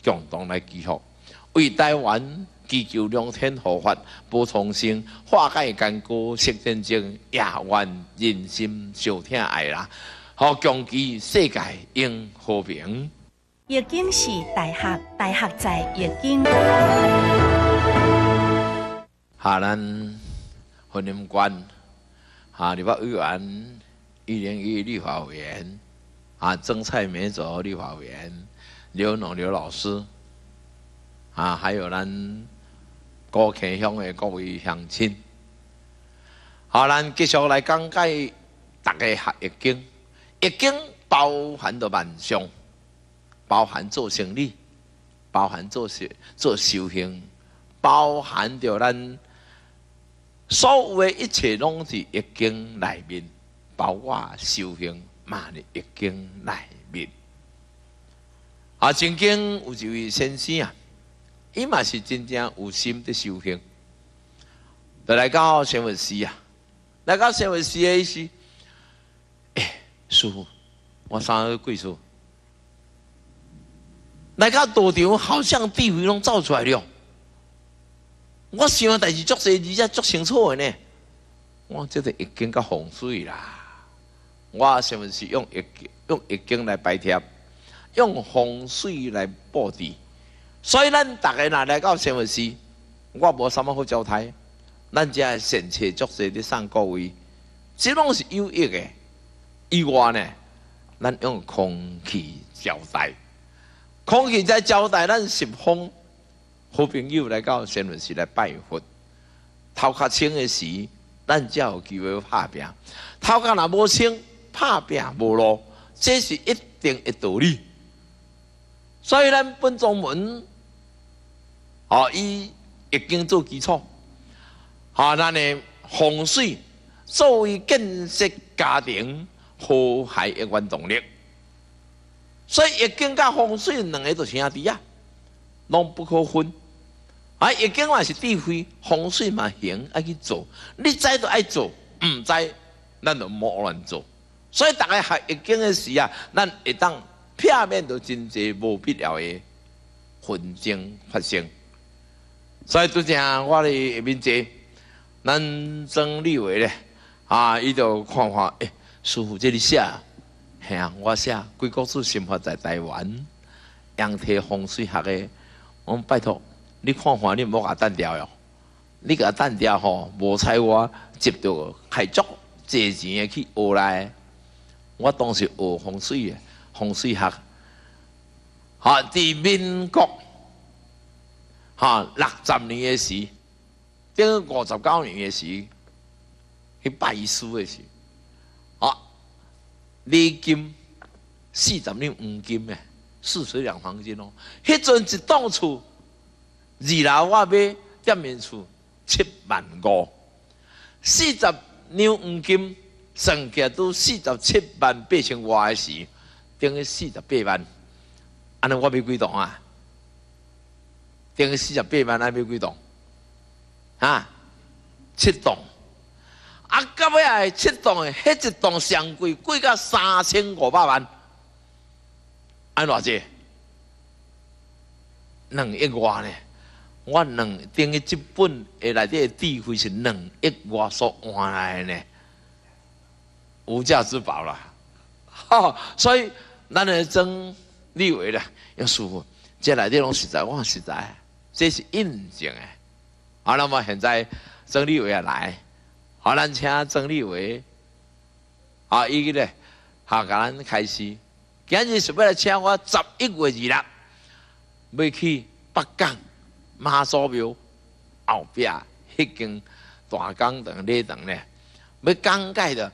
共同来祈福，为台湾祈求两天护法，不重生，化解干戈，熄战争，也愿人心受疼爱啦。好，共济世界应和平。易经是大学，大学在易经。哈咱婚姻观，哈立法委员、一零一立法委员，啊，曾蔡梅卓立法委员，刘农刘老师，啊，还有咱高溪乡的各位乡亲，好，咱继续来讲解大家学易经。易经包含着万象，包含做生理，包含做修做修行，包含着咱所有的一切拢是易经内面，包括修行嘛的易经内面。啊，曾经有一位先生啊，伊嘛是真正有心的修行，就来到仙文寺啊，来到仙文寺的意思。师傅，我三个贵叔，来到道场好像地狱拢造出来了。我想代志做事，而且做清楚的呢。我这个已经甲风水啦，我是不是用易用易经来摆贴，用风水来布置？所以咱大家若来到新闻时，我无什么好交代，咱只系神切做事的上各位，这拢是有益的。以外呢，咱用空气交代，空气在交代咱十方好朋友来到仙人寺来拜佛。头壳清的时，咱才有机会拍拼；头壳若无清，拍拼无路，这是一定的道理。所以咱本宗门，哦，以易经做基础，好，咱的风水作为建设家庭。和谐一原动力，所以易经甲风水两个都兄弟啊，拢不可分啊，易经嘛是智慧，风水嘛行，爱去做。你知都爱做，毋知咱就莫乱做。所以大家学易经的时啊，咱会当片面都真济无必要的纷争发生。所以拄则我哩下面坐，咱曾立伟咧，啊，伊就看看，诶，师傅这里写，系啊，我写贵国子生活在台湾，阳体风水学的，我拜托。你看看，你莫甲单调哟！你甲单调吼，无采我接到海足借钱去学来。我当时学风水的，风水学，哈，伫民国哈六十年的时，顶五十九年的时，去拜师的时，礼金四十两黄金诶，四十两黄金哦，迄阵一栋厝。二楼我买店面厝七万五，四十两黄金算起来都四十七万八千外的时，等于四十八万。安尼我买几栋啊？等于四十八万，安买几栋？啊，七栋。啊，到尾啊，七栋的，迄一栋上贵，贵到三千五百万。安偌济？两亿外呢？我两等于这本诶内底智慧是两亿外所换来呢，无价之宝啦！哈，所以咱来争立为啦要舒服，这内底拢实在，我实在，这是印证诶。好，那么现在曾立伟也来，好，咱请曾立伟，啊，伊个咧，好，甲咱开始，今日是要来请我十一月二日要去北港。妈祖庙后壁迄间大讲堂礼堂咧，要讲解的，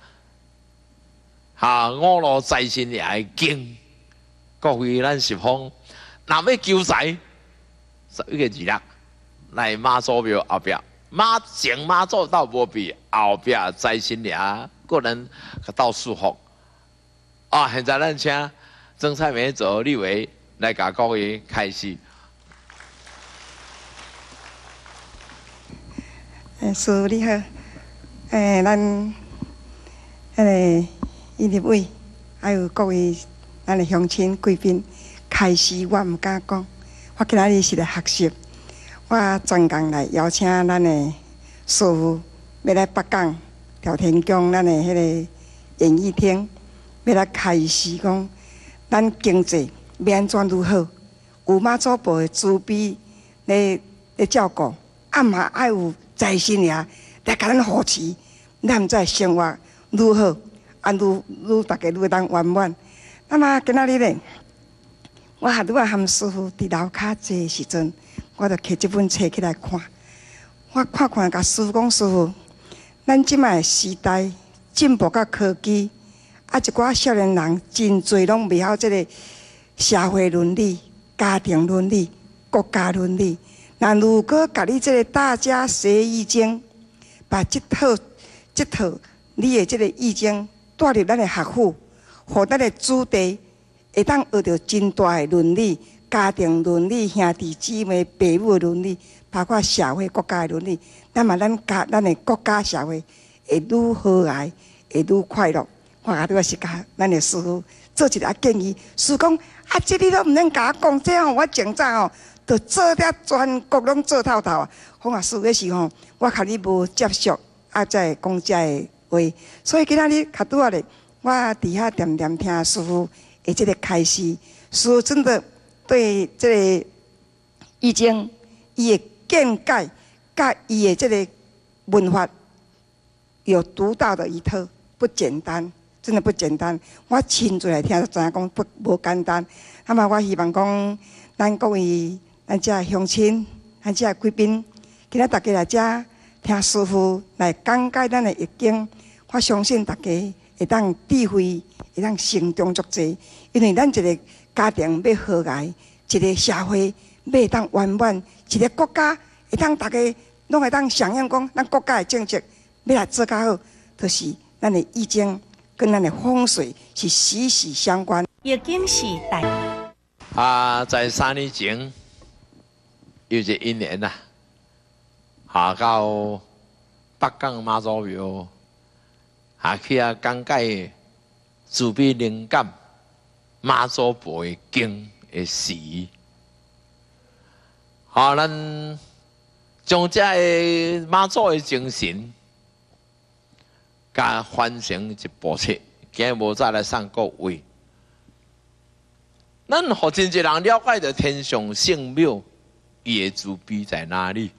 哈五路财神爷的经，各位咱十方，若要求财，十一个字啦，来妈祖庙后壁，妈前妈做到无比后壁财神爷个人到祝福。啊，现在咱请曾蔡梅做立委来甲各位开始。诶，师傅你好，诶，咱迄个伊立委，还有各位咱的乡亲贵宾，开始我毋敢讲，我今仔日是来学习，我专工来邀请咱的师傅，要来北港朝天宫咱的迄个演艺厅，要来开始讲，咱经济要安怎如何，有妈祖婆的慈悲来来照顾，啊嘛爱有。在心呀，来甲咱扶持，咱在生活如何，啊，愈愈大家愈当圆满。那么今仔日咧，我下拄啊含师傅伫楼骹坐的时阵，我就摕即本册起来看。我看看，甲师傅讲师傅，咱即卖时代进步甲科技，啊，一寡少年人真侪拢未晓即个社会伦理、家庭伦理、国家伦理。那如果甲你这个大家学易经，把这套、这套你的这个易经带入咱的学府，互咱的子弟会当学到真大的伦理、家庭伦理、兄弟姊妹、父母伦理，包括社会国家的伦理，那么咱家、咱的国家社会会愈和谐，会愈快乐。我啊，拄是甲咱的师傅做一个建议，师讲啊，这你都毋免甲我讲，这样我前早哦。就做了全国拢做透透啊！好啊，输的时候，我甲你无接受，啊，再讲这个话。所以今仔日较拄啊咧，我伫遐点点听师傅的即个开始，师傅真的对即个易经伊的见解，甲伊的即个文化有独到的一套，不简单，真的不简单。我亲自来听，知影讲不无简单。那么我希望讲，咱各位。咱遮乡亲，咱遮贵宾，今仔大家来遮听师傅来讲解咱的易经，我相信大家会当智慧，会当成长足济。因为咱一个家庭要和谐，一个社会要当圆满，一个国家会当大家拢会当响应讲，咱国家的政策要来做较好，就是咱的易经跟咱的风水是息息相关。易经是大啊，在三年前。有一一年呐，下到北港妈祖庙，下去啊讲解慈悲灵感妈祖婆的经的时，好，咱将这个妈祖的精神，甲翻成一部册，今日无再来上各位。咱互真侪人了解着天上圣庙，伊的慈悲在哪里？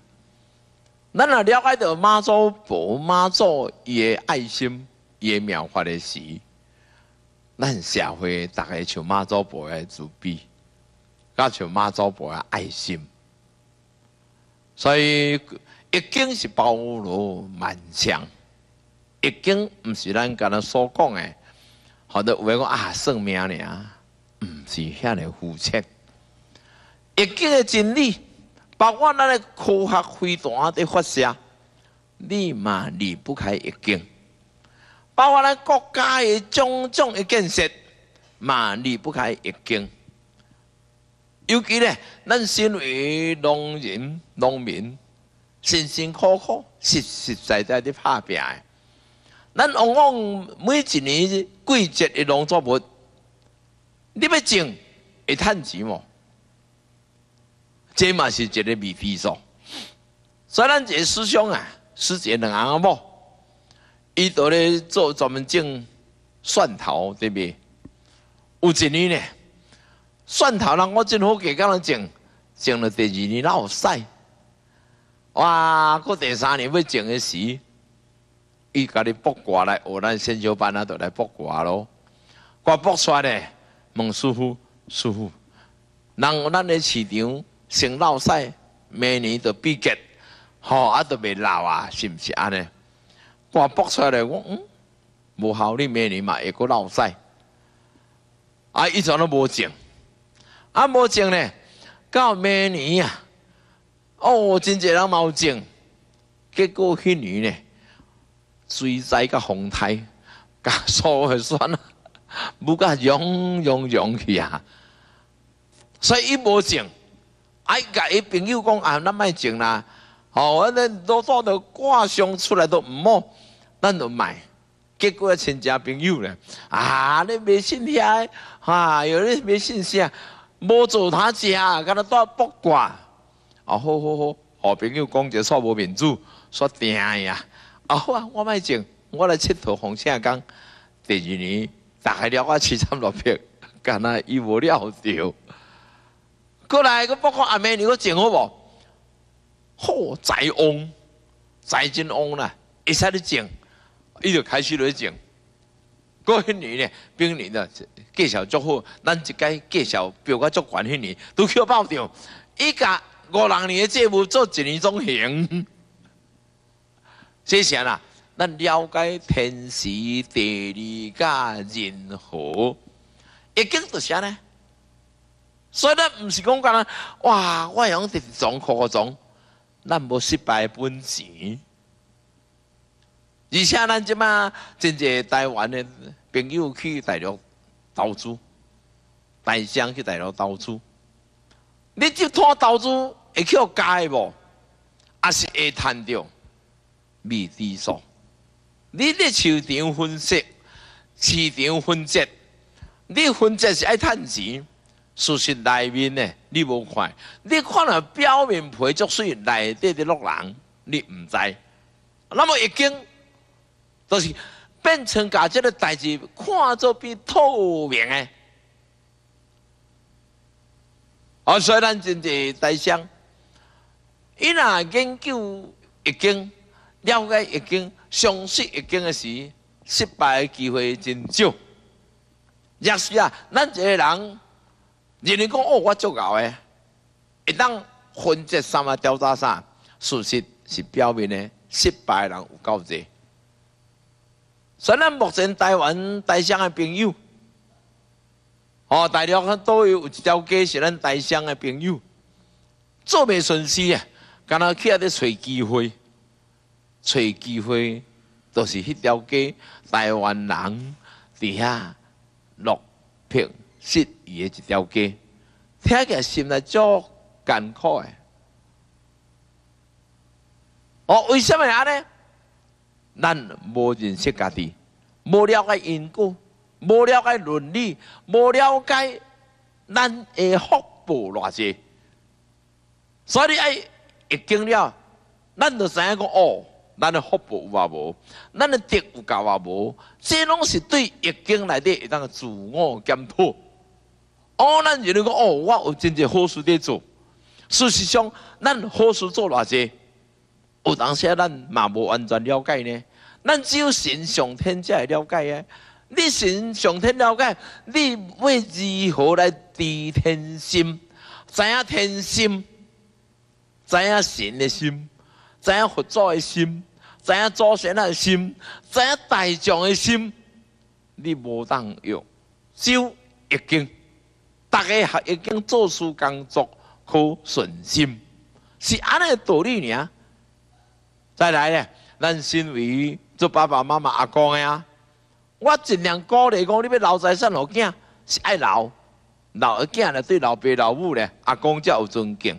咱若了解着妈祖婆、妈祖伊的爱心、伊的妙法的时，咱社会大概像妈祖婆的慈悲，甲像妈祖婆的爱心。所以一经是包罗万象，一经毋是咱刚才所讲的，好多有讲啊算命尔。毋是遐尼肤浅，易经的真理，包括咱的科学飞弹的发射，你嘛离不开易经；包括咱国家的种种的建设，嘛离不开易经。尤其呢，咱身为农人、农民，辛辛苦苦、实实在在的拍拼，咱往往每一年季节的农作物。你要种会趁钱无？这嘛是一个未知数。所以咱这师兄啊，师姐两阿某，伊都咧做专门种蒜头，对不对？有一年呢，蒜头人我真好给甲人种，种了第二年老晒，哇！过第三年要种的时，伊家己卜卦来，学咱先修班啊，都来卜卦咯，卦卜出来咧。问师傅，师傅，人咱的市场先老晒，明年就毕业，吼啊都未老啊，是毋是安尼？我卜出来，我嗯，无效，你明年嘛会个老晒，啊，一直都无种，啊无种呢，到明年啊，哦，真侪人冇种，结果迄年呢，水灾甲风台，甲所有算啊，无甲融融融去啊！所以伊无种，哎，甲伊朋友讲啊，咱卖种啦，哦，咱多少的挂上出来都毋好，咱就卖。结果亲戚朋友咧，啊，你没信遐，啊，有咧没信息啊，无做他食，甲他带卜卦。啊，好好好，好朋友讲者煞无面子，煞定呀。啊好啊，我卖种，我来佚佗红线讲，第二年。大概了我七千六百，干那伊无了着。过来个包括阿妹，你个种好无？好财翁，财真旺啦！一使你种，伊就开始来种。过迄年呢，明年呢，介绍足好，咱一届介绍标个足悬，迄年都去爆掉。伊甲五六年的节目做一年总行，谢谢啦。咱了解天时地利甲人和，一经就啥呢？所以咱毋是讲讲哇，我用直种扩种，咱无失败本钱。而且咱即马真济台湾的朋友去大陆投资，台商去大陆投资，你就拖投资会去解无？还是会赚着未知数？你咧市场分析，市场分析，你分析是爱趁钱，事实内面呢，你无看，你看了表面皮足水，内底的落人，你毋知。那么已经，就是变成甲这个代志看做比透明诶。啊，所以咱真济大商，伊若研究已经。了解易经，相信易经的时，失败的机会真少。若是啊，咱一个人，人哋讲哦，我足够诶，一旦分析三啊调查啥，事实是表面的失败人有够侪。所以咱目前台湾台商的朋友，哦，大陆都有一条街是咱台商的朋友，做未顺势啊，敢若去遐咧找机会。找机会都是迄条街台湾人伫遐落平失意的一条街，听起来心内足艰苦的。哦，为什么安尼？咱无认识家己，无了解因果，无了解伦理，无了解咱的福报偌济，所以爱一经了，咱就知影讲哦，咱的福报有啊无，咱的德有够啊无，这拢是对易经内底一当自我检讨。哦，咱认为讲哦，我有真正好事在做，事实上，咱好事做偌济，有当时咱嘛无完全了解呢。咱只有神上天才会了解啊！你神上天了解，你为如何来知天心？知影天心，知影神的心，知影佛祖的心，知影祖先的心，知影大众的心，你无当用，只有已经，大家学已经做事工作可顺心，是安尼道理尔。再来咧，咱身为做爸爸妈妈阿公的啊，我尽量鼓励讲，你要留财产互囝，是爱留，留个囝咧对老爸老母咧，阿公才有尊敬。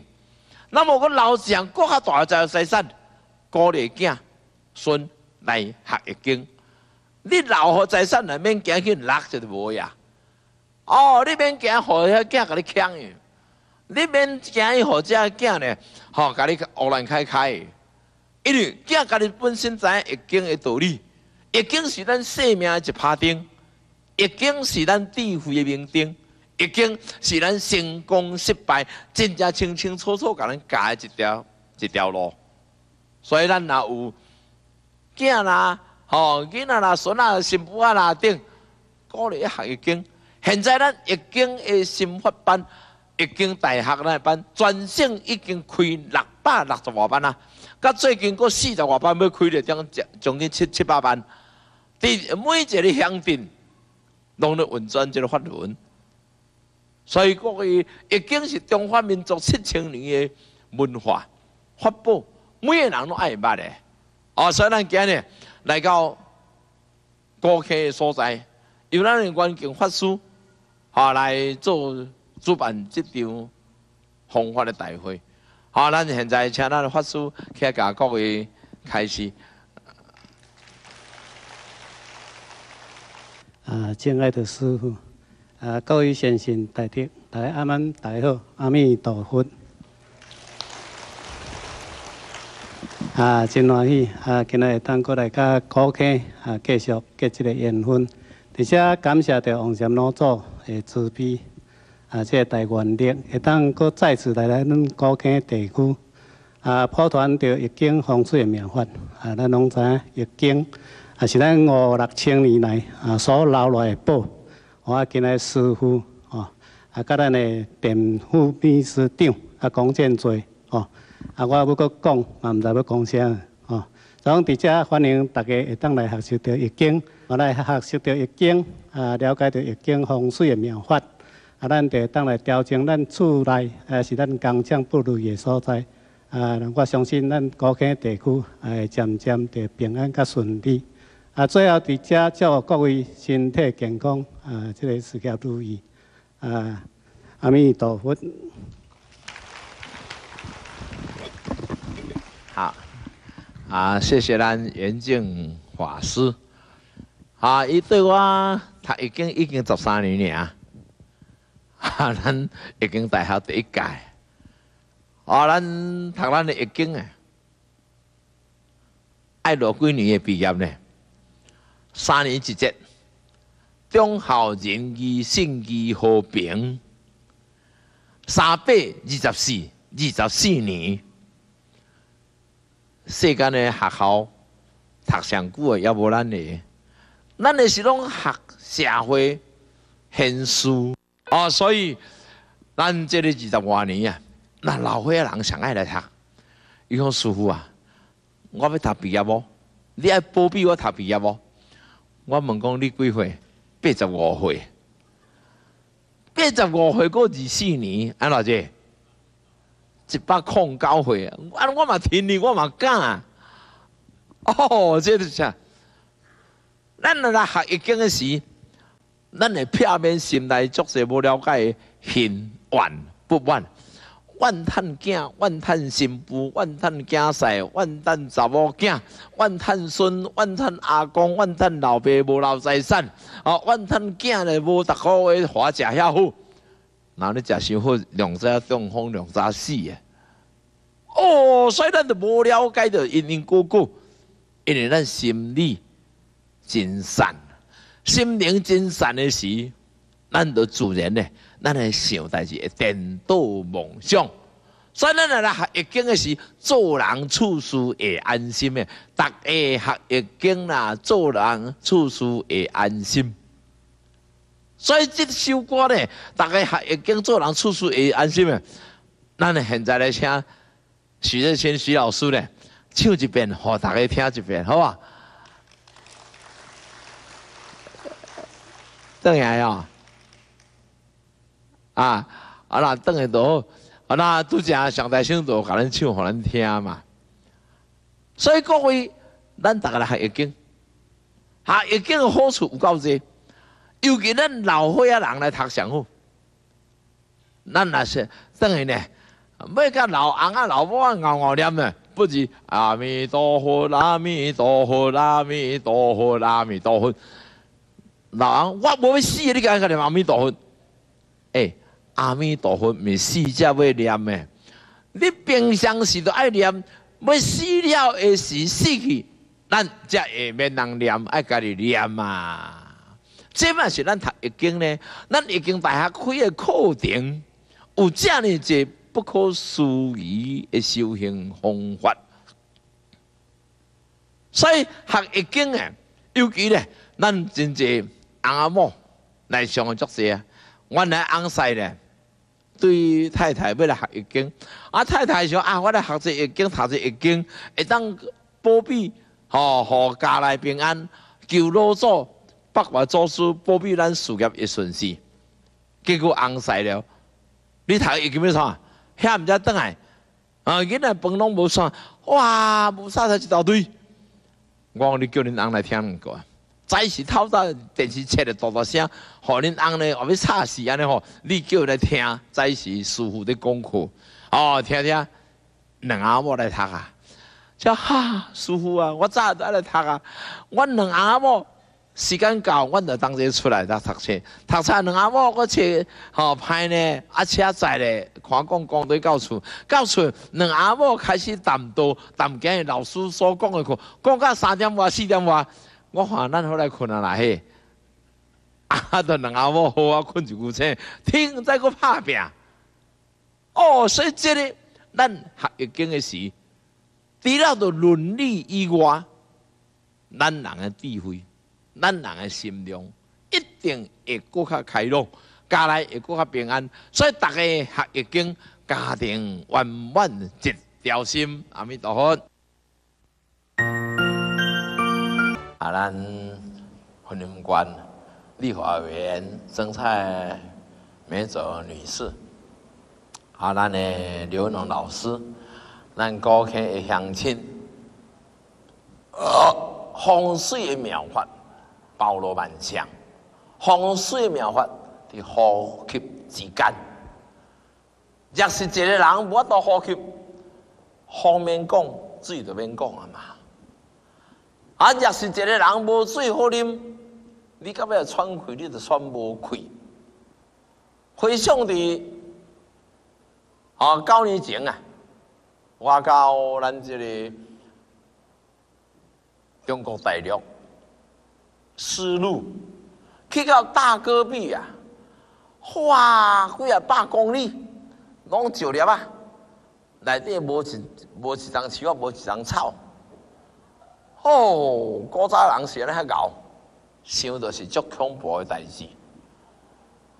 那么我留上搁较大个财产，鼓励囝孙来学一经。你留好财产内免惊去落就无呀。哦，你免惊互遐囝甲你抢去，你免惊伊互只囝咧，吼甲你乌乱开开。因为囝家己本身知影易经的道理，易经是咱生命的一拍灯，易经是咱智慧的明灯，易经是咱成功失败真正清清楚楚甲咱教一条一条路。所以咱若有囝啦，吼囡仔啦、孙仔、媳妇仔啦等，鼓励一学易经。现在咱易经的心法班、易经大学那班，全省已经开六百六十多班啦。甲最近嗰四十外班要开咧，将将近七七八班。伫每一个乡镇拢咧运转这个法轮，所以各位已经是中华民族七千年的文化法宝，每个人都爱捌的。哦，所以咱今日来到高溪的所在，由咱的关境法师啊来做主办这场弘法的大会。好，咱现在请咱的法师去甲各位开始。啊，敬爱的师傅，啊，各位先生大德，大家阿弥大家好，阿弥陀佛。啊，真欢喜啊，今日当过来甲高客啊，继续结这个缘分，而且感谢着王禅老祖的慈悲。啊，这个大愿力会当搁再次来咱高坑地区啊，普传着易经风水的妙法啊，咱拢知影易经啊是咱五六千年来啊所留落的宝。我今日师傅哦，啊，甲咱的殿副秘书长啊讲真多哦，啊，我要搁讲，嘛毋知要讲啥哦。从伫遮欢迎大家会当来学习着易经，我来学习着易经啊，了解着易经风水的妙法。啊，咱得当来调整咱厝内，呃，是咱工厂不如的所在。啊，我相信咱高坑地区会渐渐地平安甲顺利。啊，最后伫遮祝各位身体健康，啊，这个事业如意。啊，阿弥陀佛。好，啊，谢谢咱圆净法师。啊，伊对我，他已经已经十三年了。啊，咱已经大学第一届，啊，咱读咱的易经诶，爱偌几年诶毕业呢？三年一节，忠孝仁义信义和平，三百二十四，二十四年，世间诶学校读上久诶，也无咱的，咱的是拢学社会现实。哦，所以咱这里二十多年啊，那老岁仔人上爱来读。伊讲师傅啊，我要读毕业无？你爱保庇我读毕业无？我问讲你几岁？八十五岁。八十五岁过二四年，安怎者？一百空九岁啊！我我嘛听你，我嘛敢。哦，这是啥？咱来学易经的时。咱的片面心内作些无了解，恨怨不满，怨叹囝，怨叹新妇，怨叹囝婿，怨叹查某囝，怨叹孙，怨叹阿公，怨叹老爸无留财产，哦，怨叹囝咧无逐个月花食遐好，那你食伤好，两早中风，两早死诶。哦，所以咱就无了解着因因果果，因为咱心理真善，心灵真善的时，咱就自然咧，咱来想代志会颠倒梦想。所以咱来学易经的时，做人处事会安心的。逐个学易经啦，做人处事会安心。所以这首歌呢，逐个学易经，做人处事会安心的。咱现在来请。徐日清徐老师呢，唱一遍，和大家听一遍，好吧？等下呀，啊，啊那等下都，啊那拄只上台唱都甲咱唱，互咱听嘛。所以各位，咱大家来学易经，学易经的好处有够多，尤其咱老岁仔人来读上好，咱那是等下呢。要甲老翁啊、老母啊熬熬念呢，不是阿弥陀佛、阿弥陀佛、阿弥陀佛、阿弥陀佛。老王，我无要死，你敢甲念阿弥陀佛？诶，阿弥陀佛，毋是死才要念的。你平常时都爱念，要死了的时死去，咱才会免人念，爱家己念嘛。这嘛是咱读易经呢，咱易经大学开的课程，有这呢这。不可思议的修行方法，所以学易经诶，尤其咧，咱真济阿某来上个作者，原来翁婿咧，对太太要来学易经，啊太太想啊，我来学这易经，读这易经，会当保庇，吼，互家内平安，求老祖、百万祖师保庇咱事业一顺遂。结果翁婿了，你读易经要啥？遐毋知倒来，啊！囡仔饭拢无算，哇！无啥才一大堆。我讲你叫恁翁来听两个，早时透早电视切的大大声，互恁翁呢后要吵死安尼吼，你叫来听，早时师傅的功课，哦，听听，两阿某来读啊，叫哈师傅啊，我早都来读啊，我两阿某。时间到，阮就当日出来读读册，读册两阿某个册吼歹呢，啊车载咧，看讲讲对到厝，到厝两阿某开始谈道，谈今老师所讲的课，讲到三点外四点外，我看咱好来困啊啦嘿，啊，都两阿某好啊困一句醒，听再个拍拼，哦，所以这里咱学易经的时，除了着伦理以外，咱人的智慧。咱人的心量一定会更较开朗，家内会更较平安，所以大家学易经，家庭圆满一条心。阿弥陀佛。啊，咱婚姻观立法委员曾蔡美佐女士，啊，咱的刘文龙老师，咱高客的乡亲，呃，风水的妙法。包罗万象，风水妙法伫呼吸之间。若是一个人无法到呼吸，方面讲水就免讲啊嘛。啊，若是一个人无水好啉，你到尾喘气，你就喘无气。回想伫啊，九年前啊，我到咱这里中国大陆。思路去到大戈壁啊，哇，几啊百公里，拢石粒啊，内底无一无一丛树啊，无一丛草。哦，古早人是安尼遐搞，想着是足恐怖的代志。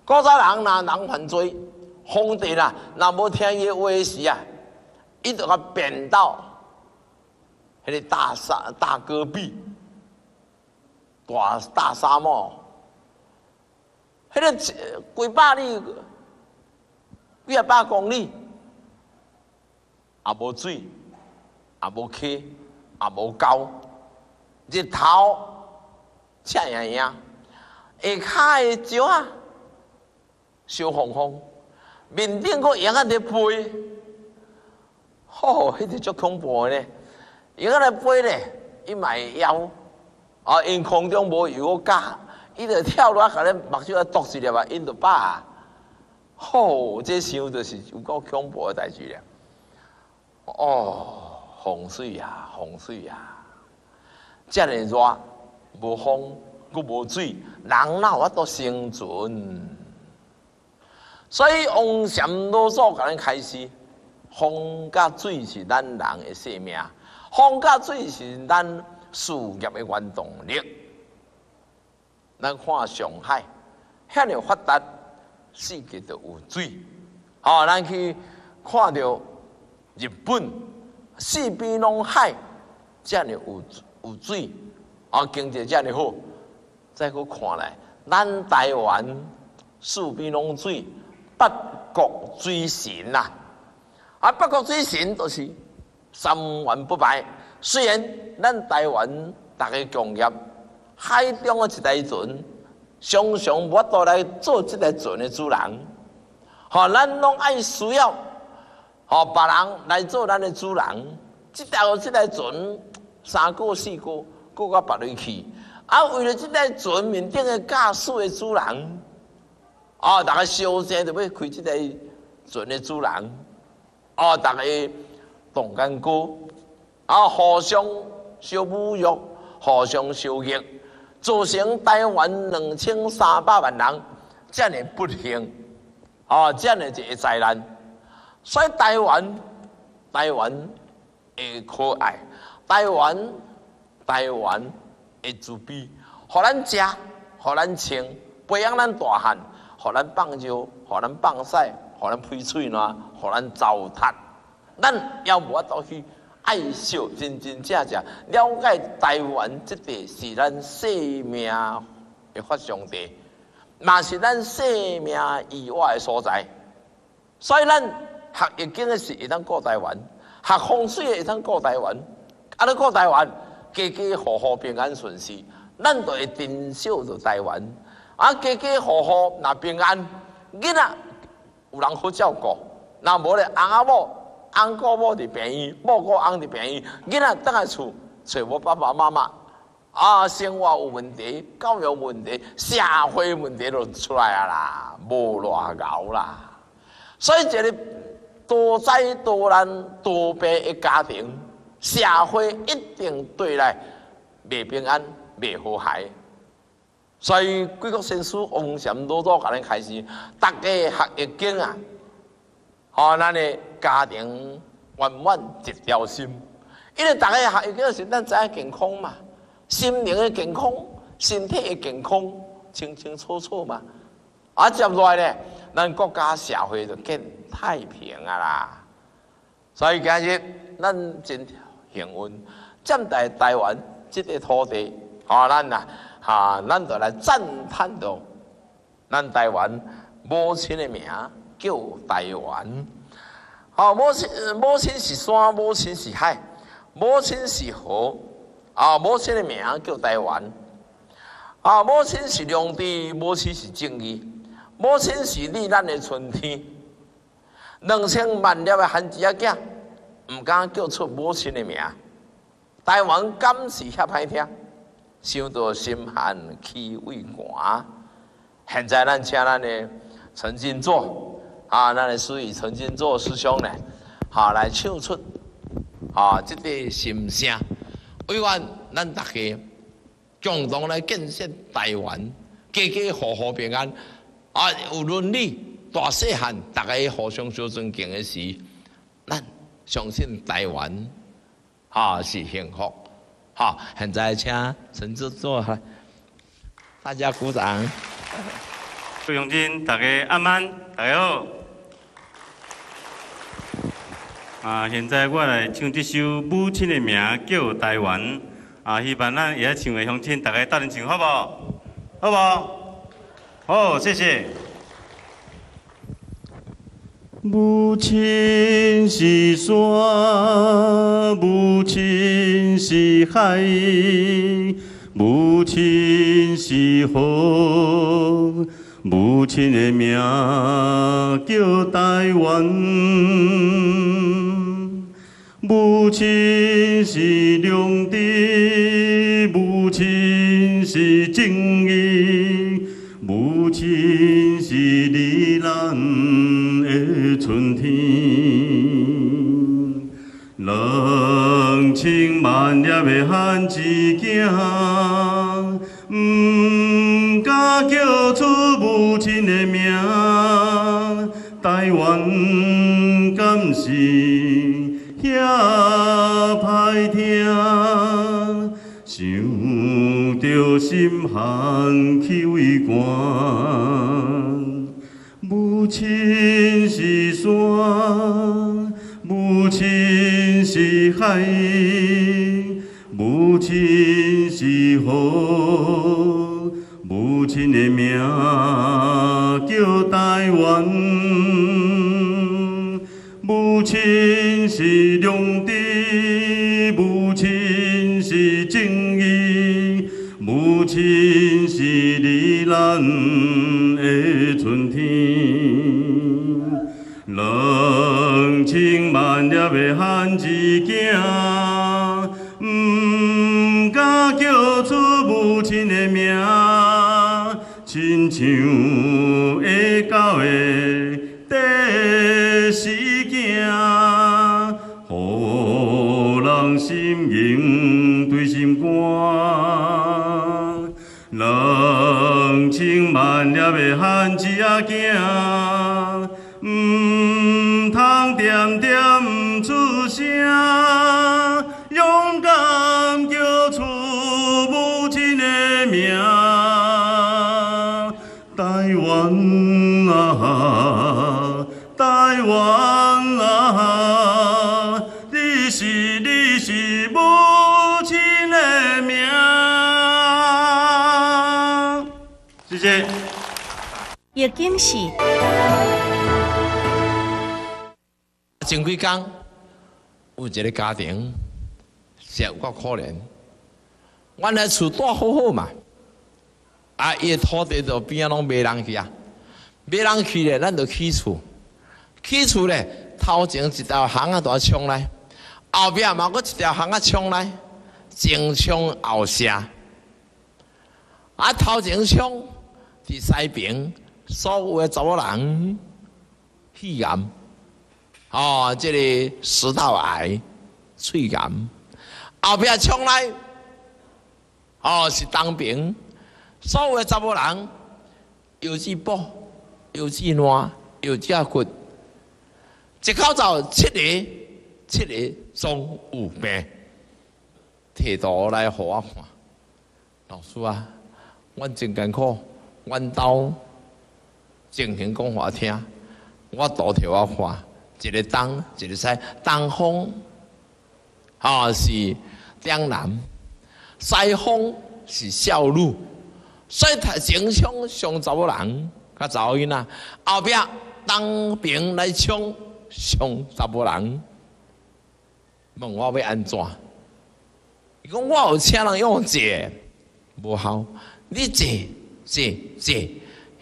古早人若人犯罪，皇帝啦，若无听伊话时啊，伊就甲贬到迄个大沙大戈壁。大大沙漠，迄个几百里、几啊百公里，也无水，也无溪，也无沟，日头赤炎炎，下骹的石啊，烧红红，面顶个羊啊在飞，吼，迄个足恐怖呢！羊仔来飞咧，伊嘛会枵，啊，因空中无油架，伊就跳落甲咱目睭啊剁一粒啊，因就饱。吼，这想就是有够恐怖诶代志了。哦，洪水啊，洪水啊！遮尔热，无风，佮无水，人哪有法度生存？所以王禅老祖甲咱开始，风甲水是咱人的生命，风甲水是咱事业的原动力。咱看上海，遐尼发达，世界都有水。好，咱去看到日本，四边拢海，遮尔有有水，啊，经济遮尔好，再去看来，咱台湾四边拢水。八国水神呐，啊，八国水神都是三元不败。虽然咱台湾大个工业海中的一台船，常常无法度来做这台船的主人，吼，咱拢爱需要，吼，别人来做咱的主人。这条这台船三个四个，各个别里去，啊，为了这台船面顶的驾驶的主人。哦，大家小声就要开这个船的主人，哦，大家动干歌，啊，互相小侮辱，互相受辱，造成台湾两千三百万人这样的不幸，哦，这样的一个灾难。所以台湾，台湾的可爱，台湾，台湾的自卑，互咱食，互咱穿，培养咱大汉。互咱放尿，互咱放屎，互咱呸喙烂，互咱糟蹋。咱要无法度去爱惜真真正正了解台湾这地是咱生命的发祥地，嘛是咱生命以外的所在。所以咱学易经的是会当过台湾，学风水的会当过台湾。啊，你过台湾，家家户户平安顺遂，咱就会珍惜着台湾。啊，家家户户若平安，囡仔有人好照顾，若无咧，翁仔某、翁姑某伫病院，某姑翁伫病院，囡仔倒来厝找无爸爸妈妈，啊，生活有问题，教育问题，社会问题就出来啊啦，无偌熬啦。所以一个多灾多难多病的家庭，社会一定对来未平安、未和谐。所以，贵国先师王禅老祖甲咱开始，大家学易经啊，好，咱的家庭圆满一条心。因为大家学易经是咱知影健康嘛，心灵的健康，身体的健康，清清楚楚嘛。啊，接落来咧，咱国家社会就更太平啊啦。所以今日咱真幸运，占在台湾这个土地，啊，咱呐。哈，咱就来赞叹着咱台湾母亲的名叫台湾。好，母亲母亲是山，母亲是海，母亲是河。啊，母亲的名叫台湾。啊，母亲是良知，母亲是正义，母亲是你咱的春天。两千万粒的汉子仔唔敢叫出母亲的名。台湾敢是遐歹听？想到心寒气胃寒，现在咱请咱的陈金座啊，咱的师以陈金座师兄呢，好来唱出啊这个心声，为愿咱大家共同来建设台湾，家家户户平安啊，有伦理大细汉，大家互相相尊敬的时，相信台湾啊是幸福。好，现在请陈志坐，大家鼓掌。各位乡亲，大家晚安，大家好。啊，现在我来唱这首《母亲的名叫台湾》。啊，希望咱也唱的乡亲，大家答应唱好不？好不？好，谢谢。母亲是山，母亲是海，母亲是河，母亲的名叫台湾。母亲是良知，母亲是正义，的汉子囝，毋敢叫出母亲的名。台湾敢是遐歹听，想着心寒气胃寒。母亲是山。母亲是海，亲是河，母亲的名叫台湾。母亲是良知，母亲是正义，母亲是你咱的春天。两千万粒的汉子，叶金喜。前几工有一个家庭，是有够可怜。原来厝住好好嘛，啊，伊土地就边啊拢没人去啊，没人去咧，咱就起厝。起厝咧，头前一条巷啊，都冲来，后壁嘛搁一条巷啊冲来，前冲后射。啊，头前冲伫西边，所有的查某人肺癌。哦，这个食道癌、喙癌，后壁冲来，哦是当兵，所有的查某人，腰子补、腰子烂、腰子骨，一口罩七个，七个总有病，摕图来互我看，老师啊，阮真艰苦，阮兜进行讲话听，我倒摕我看。一个东，一个西，东方啊是江南，西方是少女，所以他前冲上查某人，甲查某囡仔，后壁当兵来冲上查某人，问我要安怎？伊讲我有请人用坐，无效，你坐坐坐，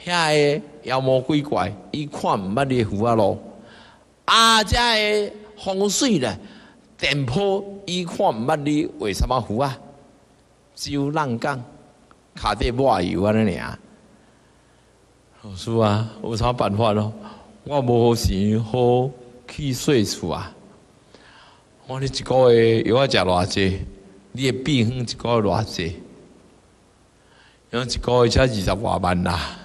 遐个妖魔鬼怪，伊看毋捌你扶啊路。啊！遮个风水咧，电波伊看毋捌你为什么扶啊？只有浪讲，卡底抹油安尼尔。老师啊，有啥办法咯？我无钱好去睡厝啊！我你一个月又要食偌济？你的病一个月偌济？用一个月才二十外万啦！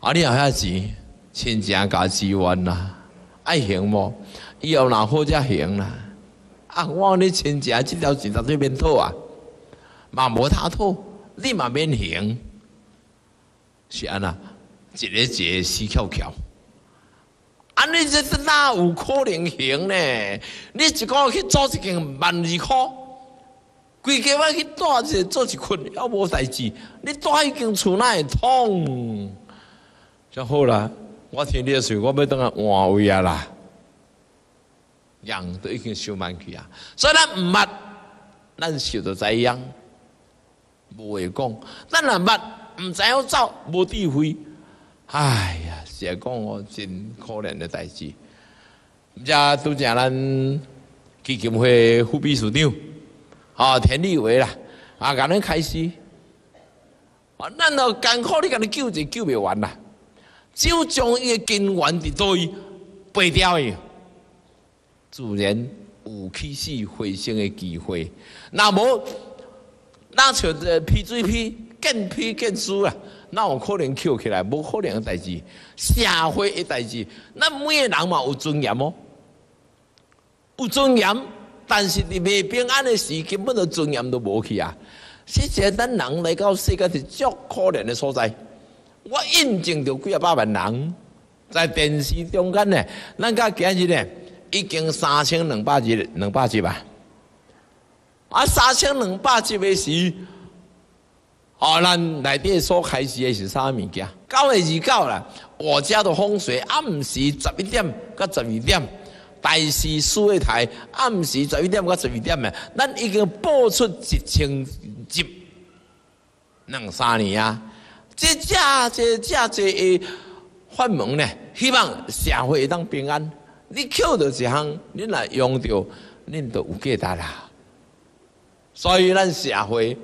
啊，你有遐钱，亲情加支援啦！爱行无？以后若好才行啦。啊，我你亲戚即条钱绝对免讨啊，嘛无他讨，你嘛免行。是安那，一个一个死翘翘。安尼这哪有可能行呢？你一个月去做一件万二块，规家伙去住一做一困，还无代志。你住一间厝哪会通？就好啦。我听你说，我要等下换位啊啦，人都已经收满去啊，所以咱毋捌，咱受到知样，无会讲，咱若捌毋知影走，无智慧。哎呀，是讲我，真可怜的代志。遮拄则咱基金会副秘书长，啊，田立伟啦，啊，甲咱开始，啊，咱哦艰苦你甲你救就救袂完啦，只有将伊诶根源伫倒伊拔掉伊，自然有起死回生诶机会。若无，那像这批水批，见批见输啊，那有可能捡起来？无可能诶代志，社会诶代志，咱每个人嘛有尊严哦。有尊严，但是你未平安的时，根本的尊严都无去啊！实际咱人来到世界是足可怜的所在。我印证着几啊百万人在电视中间呢，咱甲今日呢已经三千两百集，两百集吧。啊，三千两百集的时，哦，咱内底所开始的是啥物件？九月二九啦，我家的风水暗时十一点到十二点。台视四个台暗时十一点到十二点的，咱已经播出一千集两三年啊！这这这这这诶发问呢，希望社会当平安。你捡到一项，你来用着，恁就有价值啦。所以咱社会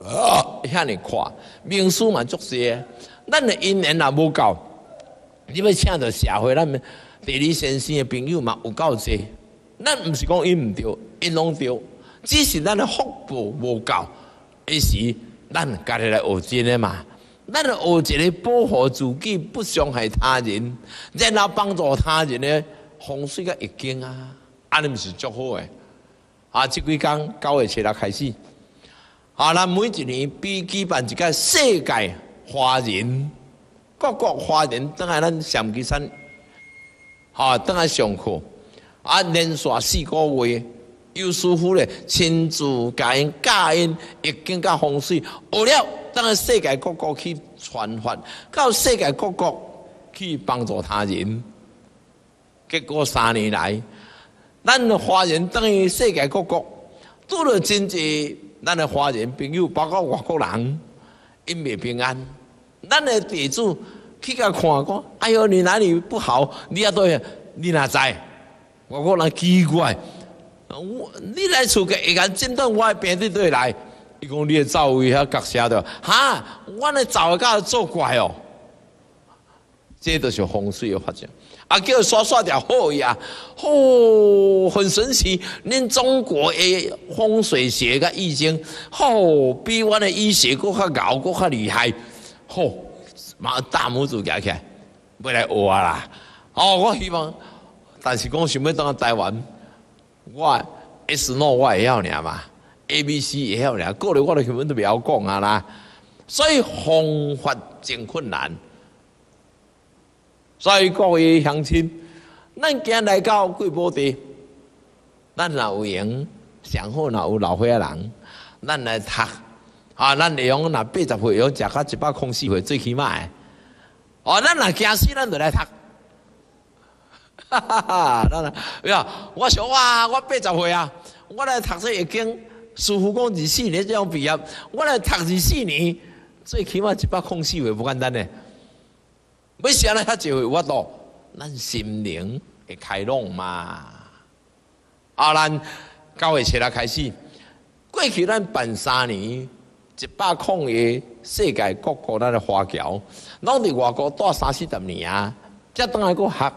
啊，遐尼看名书嘛足些，咱的姻缘也无够，你要请到社会咱们。地理先生的朋友嘛有够济，咱毋是讲因毋对，因拢对，只是咱的福报无够，于是咱家己来学真的嘛。咱学一个保护自己，不伤害他人，然后帮助他人的风水甲易经啊，安尼毋是足好诶。啊，即几工九月七日开始，啊，咱每一年比举办一个世界华人，各国华人等下咱上基山。啊，等下上课，啊，连续四个月，又舒服咧亲自教因教因，亦更加风水，学了等下世界各国去传发，到世界各国去帮助他人。结果三年来，咱的华人等于世界各国，做了真济，咱的华人朋友，包括外国人，因未平安，咱的地主。去甲看讲，哎呦，你哪里不好？你也对，你哪知？外国人奇怪，我你来厝个一眼诊断我的病对对来，伊讲你的走位遐角色的，哈，我的走位甲做怪哦，这都是风水的发展。啊，叫刷刷掉好呀，哦，很神奇。恁中国的风水学个易经，哦，比我的医学搁较高，搁较厉害，吼。马大拇指举起来，要来学啊啦！哦，我希望，但是讲想要当台湾，我 S no 我会晓尔嘛，A B C 会晓尔，过来我都根本都不晓讲啊啦。所以方法真困难。所以各位乡亲，咱今日来到贵宝地，咱若有闲，上好若有老岁仔人，咱来读。啊，咱利用那八十岁用食到一百空四岁最起码诶。哦，咱若惊死，咱就来读。哈哈哈！咱哎呀，我想哇，我八十岁啊，我来读这已经师傅讲二四年这样毕业，我来读二四年，最起码一百空四岁不简单呢。要想来遐一回我都，咱心灵会开朗嘛。啊，咱九月七日开始，过去咱办三年。一百空的世界各国咱的华侨，拢伫外国待三四十年啊，才当来个学，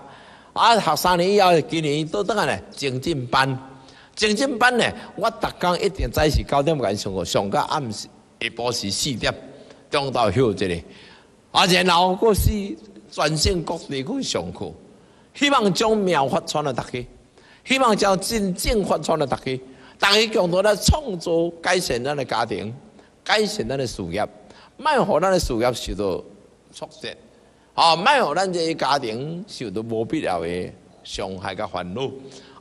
啊学三年以后，今年都倒来咧精进班，精进班呢，我逐工一定早是九点半上课，上到暗时下晡时四点，中到休这里，啊然后个是全省各地去上课，希望将妙法传给大家，希望将真正法传给大家，大家共同来创造改善咱的家庭。改善咱的事业，卖互咱的事业受到挫折，啊，卖互咱这家庭受到无必要的伤害甲烦恼。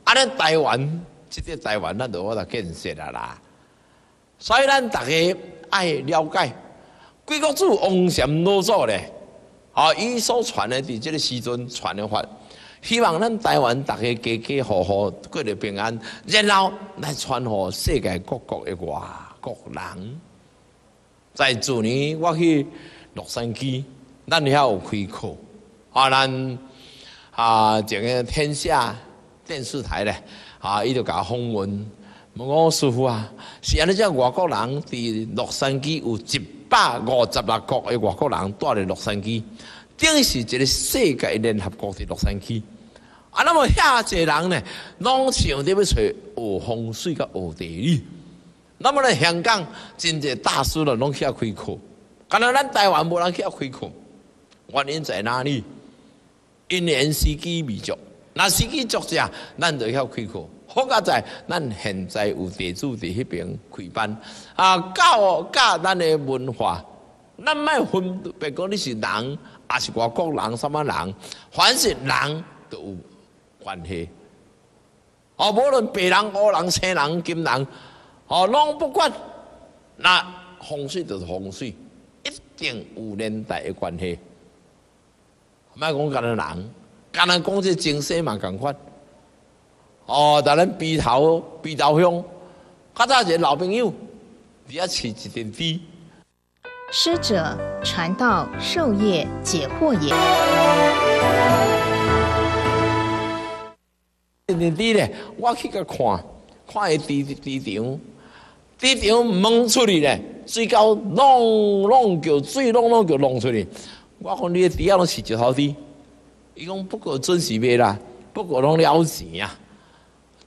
啊，咱台湾，即个台湾，咱就我来建设啦啦。所以咱大家爱了解，贵国主王禅老祖咧，啊，伊所传的伫即个时阵传的法，希望咱台湾大家家家户户过得平安，然后来传互世界各国的外国人。在去年我去洛杉矶，咱遐有开课，啊，咱啊，整个天下电视台咧，啊，伊就甲访问，问我师傅啊，是安尼只外国人伫洛杉矶有一百五十六国的外国人住伫洛杉矶，等于是一个世界联合国伫洛杉矶。啊，那么遐济人呢，拢想着要找学风水甲学地理。那么咧，香港真济大师咧，拢遐开课。敢若咱台湾无人去遐开课，原因在哪里？因缘时机未足，那时机足者，咱就遐开课。好佳在，咱现在有地主伫迄边开班，啊，教教咱的文化，咱莫分别讲你是人，还是外国人，什么人，凡是人都有。关系，哦，无论白人、黑人、青人、金人，哦，拢不管，那风水就是风水，一定有年代的关系。莫讲干那人，干那讲这精神嘛共款。哦，但咱鼻头鼻头乡，较早一个老朋友，伫遐饲一点猪。师者，传道授业解惑也。一点猪咧，我去甲看，看伊猪猪场，猪场蒙出去咧，水沟弄弄叫水弄弄叫弄出去。我讲你的底下拢是石头地，伊讲不过准时卖啦，不过拢了钱啊。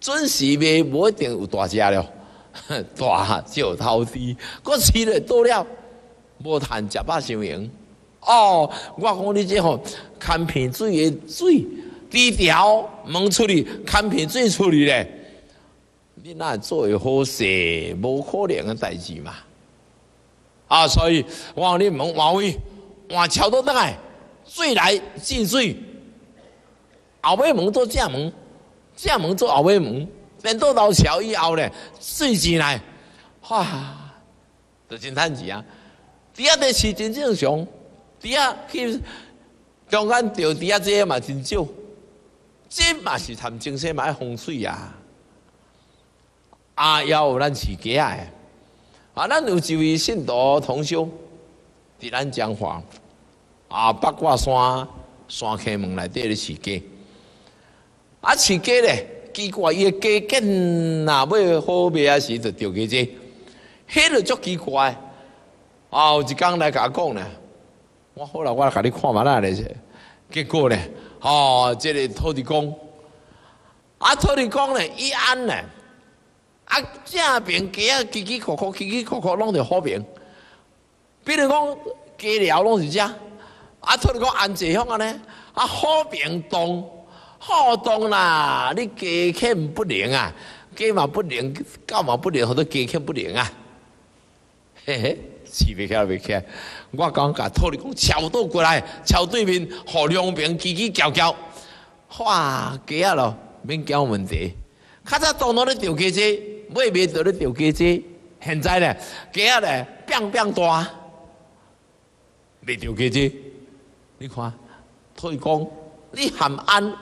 准时卖无一定有大只了，大石头地，我饲咧多了，无趁食饱伤营。哦，我讲你这吼看片水的水。低调蒙出去，看片最出去咧。你那做为好事，无可能的代志嘛。啊，所以我讲你问王位，换桥都得来，水来进水。后尾门做正门，正门做后尾门，等到老桥以后咧，水进来，哇，就真趁钱啊！第二个是真正常，第二去中间钓第二只嘛真少。这嘛是谈精神嘛，风水呀！啊，要有咱自己啊！啊，咱有一位信徒同修，伫咱讲话啊，八卦山山开门内底咧饲鸡，啊饲鸡咧，奇怪伊个鸡见若要好卖啊时，就钓鸡只，迄个足奇怪！啊，有一工来甲我讲咧，我好啦，我来甲你看嘛啦咧，结果咧。哦，这个土地公，啊，土地公咧，伊安呢，啊，正边鸡啊，叽叽咕咕，叽叽咕咕，拢着好边。比如讲鸡寮拢是遮，啊，土地公安这样啊呢，啊，好边动，好动啦，你鸡欠不灵啊，鸡嘛不灵，狗嘛不灵，好多鸡欠不灵啊，嘿嘿。饲袂起来，袂起来。我讲甲土地公桥倒过来，桥对面，互两边叽叽叫叫，哇，鸡仔咯，免讲问题。较早当初咧钓鸡仔，尾尾倒咧钓鸡仔，现在咧鸡仔咧变变大，未钓鸡仔。你看，土地公，你含安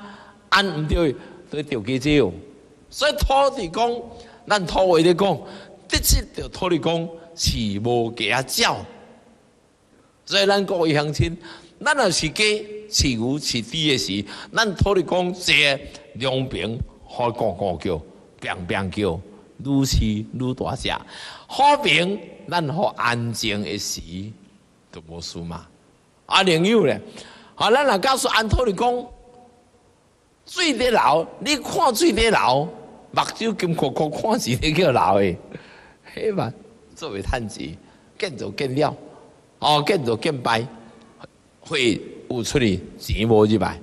安毋对，都钓鸡仔哦。所以土地公，咱土话咧讲，的确着土地公。饲无鸡鸟，所以咱各位乡亲，咱若是鸡、饲牛、饲猪的时，咱土地公坐两边，好讲讲叫，变变叫，愈饲愈大只。好边咱好安静的时，都无事嘛。啊，另有咧，啊，咱若告诉安土地公，水在流，你看水在流，目睭金箍箍看是咧叫流的，嘿嘛。作为趁钱，见做见了，哦，见做见败，会有出去钱无入来，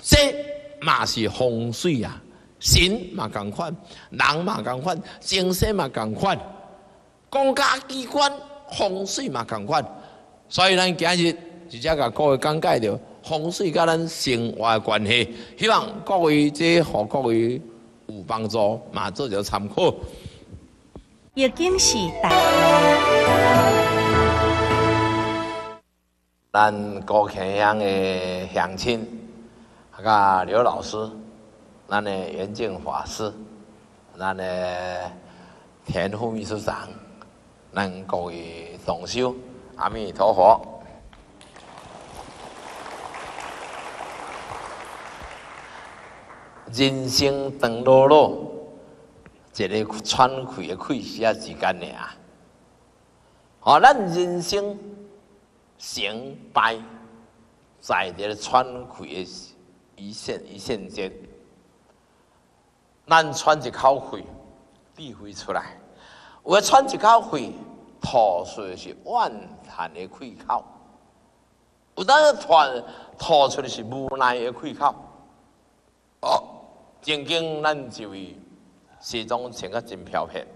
这嘛是风水啊！神嘛共款，人嘛共款，精神嘛共款，国家机关风水嘛共款。所以咱今日直接甲各位讲解着风水甲咱生活的关系，希望各位这互各位有帮助，嘛做着参考。已经是大。咱高庆乡的乡亲，甲刘老师，咱的严静法师，咱的田副秘书长，咱各位同修，阿弥陀佛。人生长路路，一个喘气的气息啊，时间尔。哦，咱人生成败，在这个喘气的一线一线间，咱喘一口气，智慧出来；我喘一口气，吐出的是怨叹的气口；有当吐吐出的是无奈的气口。哦。曾经咱一位西装穿甲真飘撇，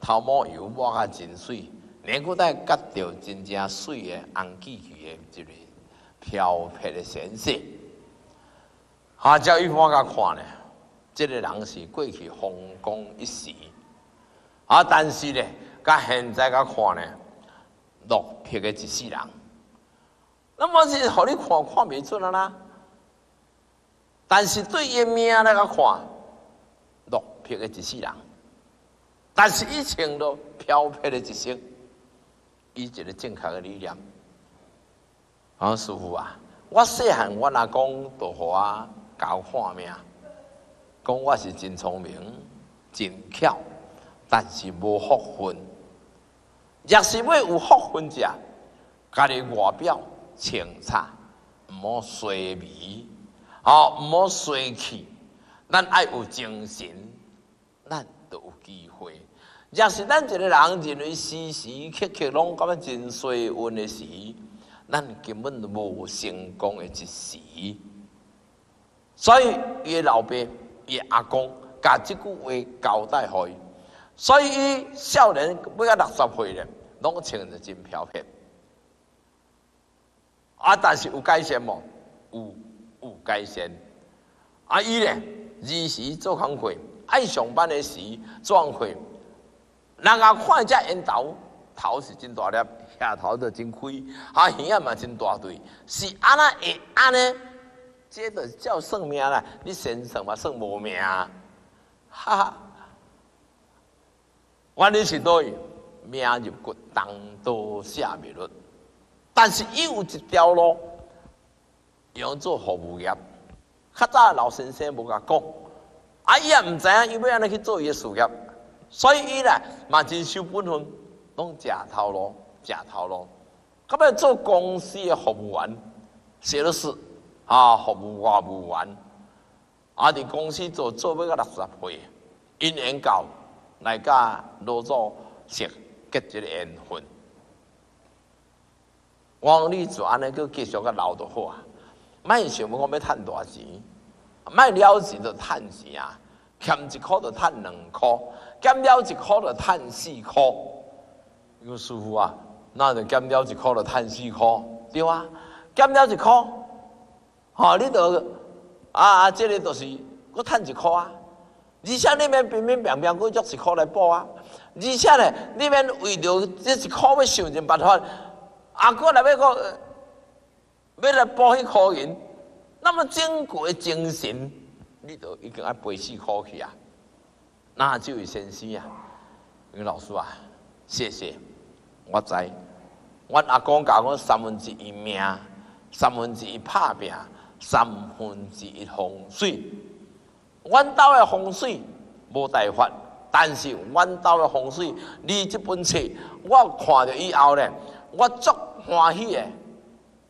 头毛油抹甲真水，连裤带夹着真正水的红记鱼的一个飘撇的先生。啊，照一般甲看呢，这个人是过去风光一时，啊，但是呢，甲现在甲看呢，落魄的一世人。那么是互你看看袂出啊啦。但是对伊命来个看，落魄的一世人；但是以前都飘撇的一生，伊一个正确的理念。啊，师傅啊，我细汉我阿公都互我教看命，讲我是真聪明、真巧，但是无福分。若是要有福分者，家己外表清差，毋好衰微。好，毋好衰气，咱爱有精神，咱都有机会。若是咱一个人认为时时刻刻拢感觉真衰运的时，咱根本无成功的一时。所以，伊老爸、伊阿公，甲即句话交代互伊。所以，伊少年要六十岁咧，拢穿着真飘撇。啊，但是有改善无？有。有改善，啊伊咧，二时做工课，爱上班的时做工课，人家看只烟头，头是真大粒，下头就真开，啊耳啊嘛真大对，是安那会安尼？这就叫算命啦！你先生嘛，算无命，哈哈。原理是对，命入骨，当多下灭论，但是有一条路。用做服务业，较早老先生无甲讲，啊伊也毋知影伊要安尼去做伊诶事业，所以伊咧嘛真守本分，拢食头路，食头路。到尾做公司诶服务员，写的是啊服务外务员，啊伫公司做做要到六十岁，因缘到来甲老祖结结一个缘分。王你就安尼，佮继续甲留就好啊。卖想要讲要趁大钱，卖了钱就趁钱啊！欠一箍就趁两箍，减了一箍就趁四箍。有师傅啊，那就减了一箍就趁四箍，对啊？减了一箍，吼，你就啊啊，这个就是我趁一箍啊！而且你免平平平平，我约一箍来补啊！而且呢，你免为着这一箍要想尽办法，啊，过来要个。要来补迄箍银，那么珍贵的精神，你都已经爱背死苦去啊！那就有先生啊，因为老师啊，谢谢，我知，我阿公教我三分之一命，三分之一拍拼，三分之一风水。阮兜的风水无大法，但是阮兜的风水，你这本册我看着以后咧，我足欢喜的。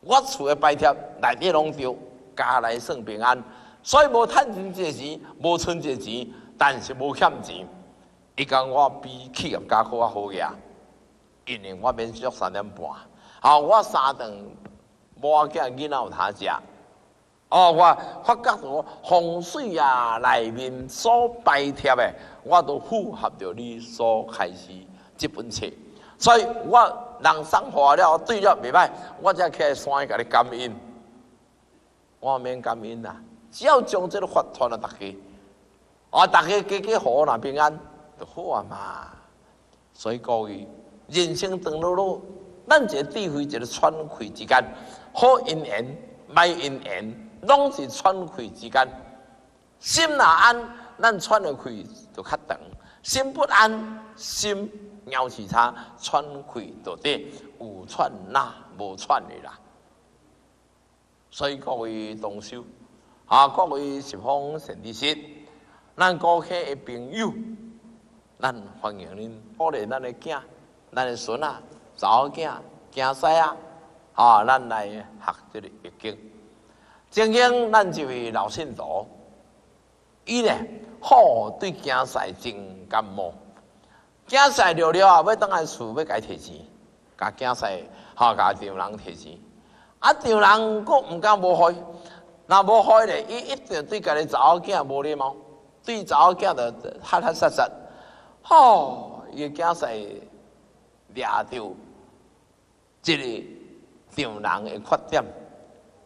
我厝的拜贴内底拢着，家内算平安，所以无趁钱这钱，无存这钱，但是无欠钱。伊讲我比企业家较好呀，因为我免续三点半，啊，我三顿无叫囡仔有通食。哦，我发觉到风水啊内面所拜帖的，我都符合着你所开始这本册。所以我人生活了，对了袂歹，我才起来山甲你感恩。我免感恩啦，只要将这个法传了大家，啊，大家家家好那平安就好啊嘛。所以各位，人生长路路，咱一个智慧，一个喘气之间，好因缘，歹因缘，拢是喘气之间。心若安，咱喘的气就较长；心不安，心。鸟市差喘气到底，有喘哪无喘的啦。所以各位同修，啊，各位十方善知识，咱高客的朋友，咱欢迎恁鼓励咱的囝、咱的孙啊、查某囝、囝婿啊，啊，咱来学这个易经。正经，咱这位老信徒，伊呢好对囝婿真感冒。囝婿了了啊，要当来厝要甲伊摕钱，甲囝婿哈甲丈人摕钱，啊丈人佫毋敢无开，若无开咧，伊一定对家己查某囝无礼貌，对查某囝着黑黑实实，吼，伊个囝婿掠着即个丈人的缺点，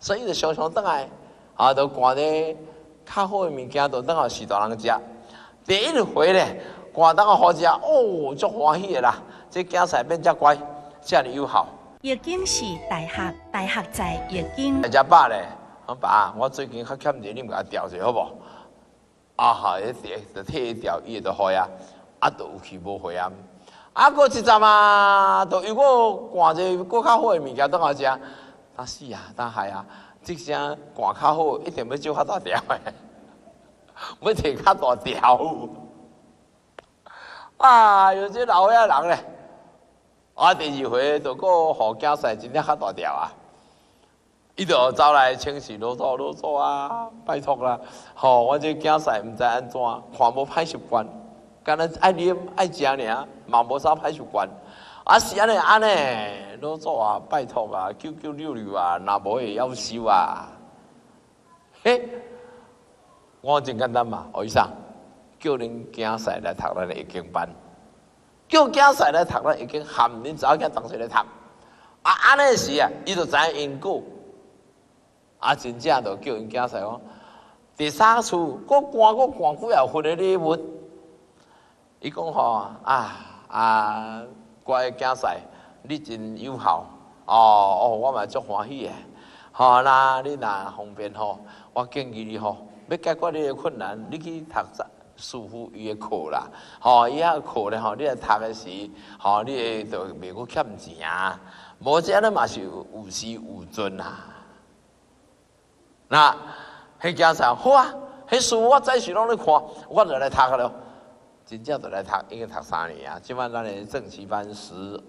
所以就常常倒来，啊，都赶咧较好诶物件，都等下是大人食，第一回咧。看当个好食，哦，足欢喜的啦！这囝婿变遮乖，遮尔友好。易经是大学，大学在易经。大家爸咧，阿爸，我最近较欠钱，你毋甲调者好无？啊哈，一调就替伊调，伊就开啊，啊，都有去无回啊。啊，过一阵啊，都如果赶者过较好诶物件，等下食。但是啊，但系啊，即声赶较好，一定要做较大条的，要摕较大条。啊！有这老遐人咧，我第二回就个好囝婿真正较大条啊！伊就走来请示啰嗦啰嗦啊，拜托啦！吼，我这囝婿毋知安怎，看无歹习惯，干那爱啉爱食尔，嘛无啥歹习惯。啊是安尼安尼，啰嗦啊，拜托啊，九九六六啊，若无会夭寿啊！嘿，我真简单嘛，何医生。叫恁囝婿来读咱的易经班，叫囝婿来读咱易经，含恁查某囝同齐来读。啊，安尼时啊，伊就知因果。啊，真正就叫因囝婿讲，第三次，我赶我赶几啊份的礼物。伊讲吼啊啊，乖囝婿，你真友好。哦哦，我嘛足欢喜的。好啦你若方便吼，我建议你吼，要解决你的困难，你去读舒服伊的课啦，吼，伊遐课咧吼，你来读的时，吼，你会就袂阁欠钱啊。无钱咧嘛是有时有尊啊。那迄家长好啊，迄书我早时拢咧看，我就来读个咯。真正就来读，已经读三年啊。即摆咱的正期班十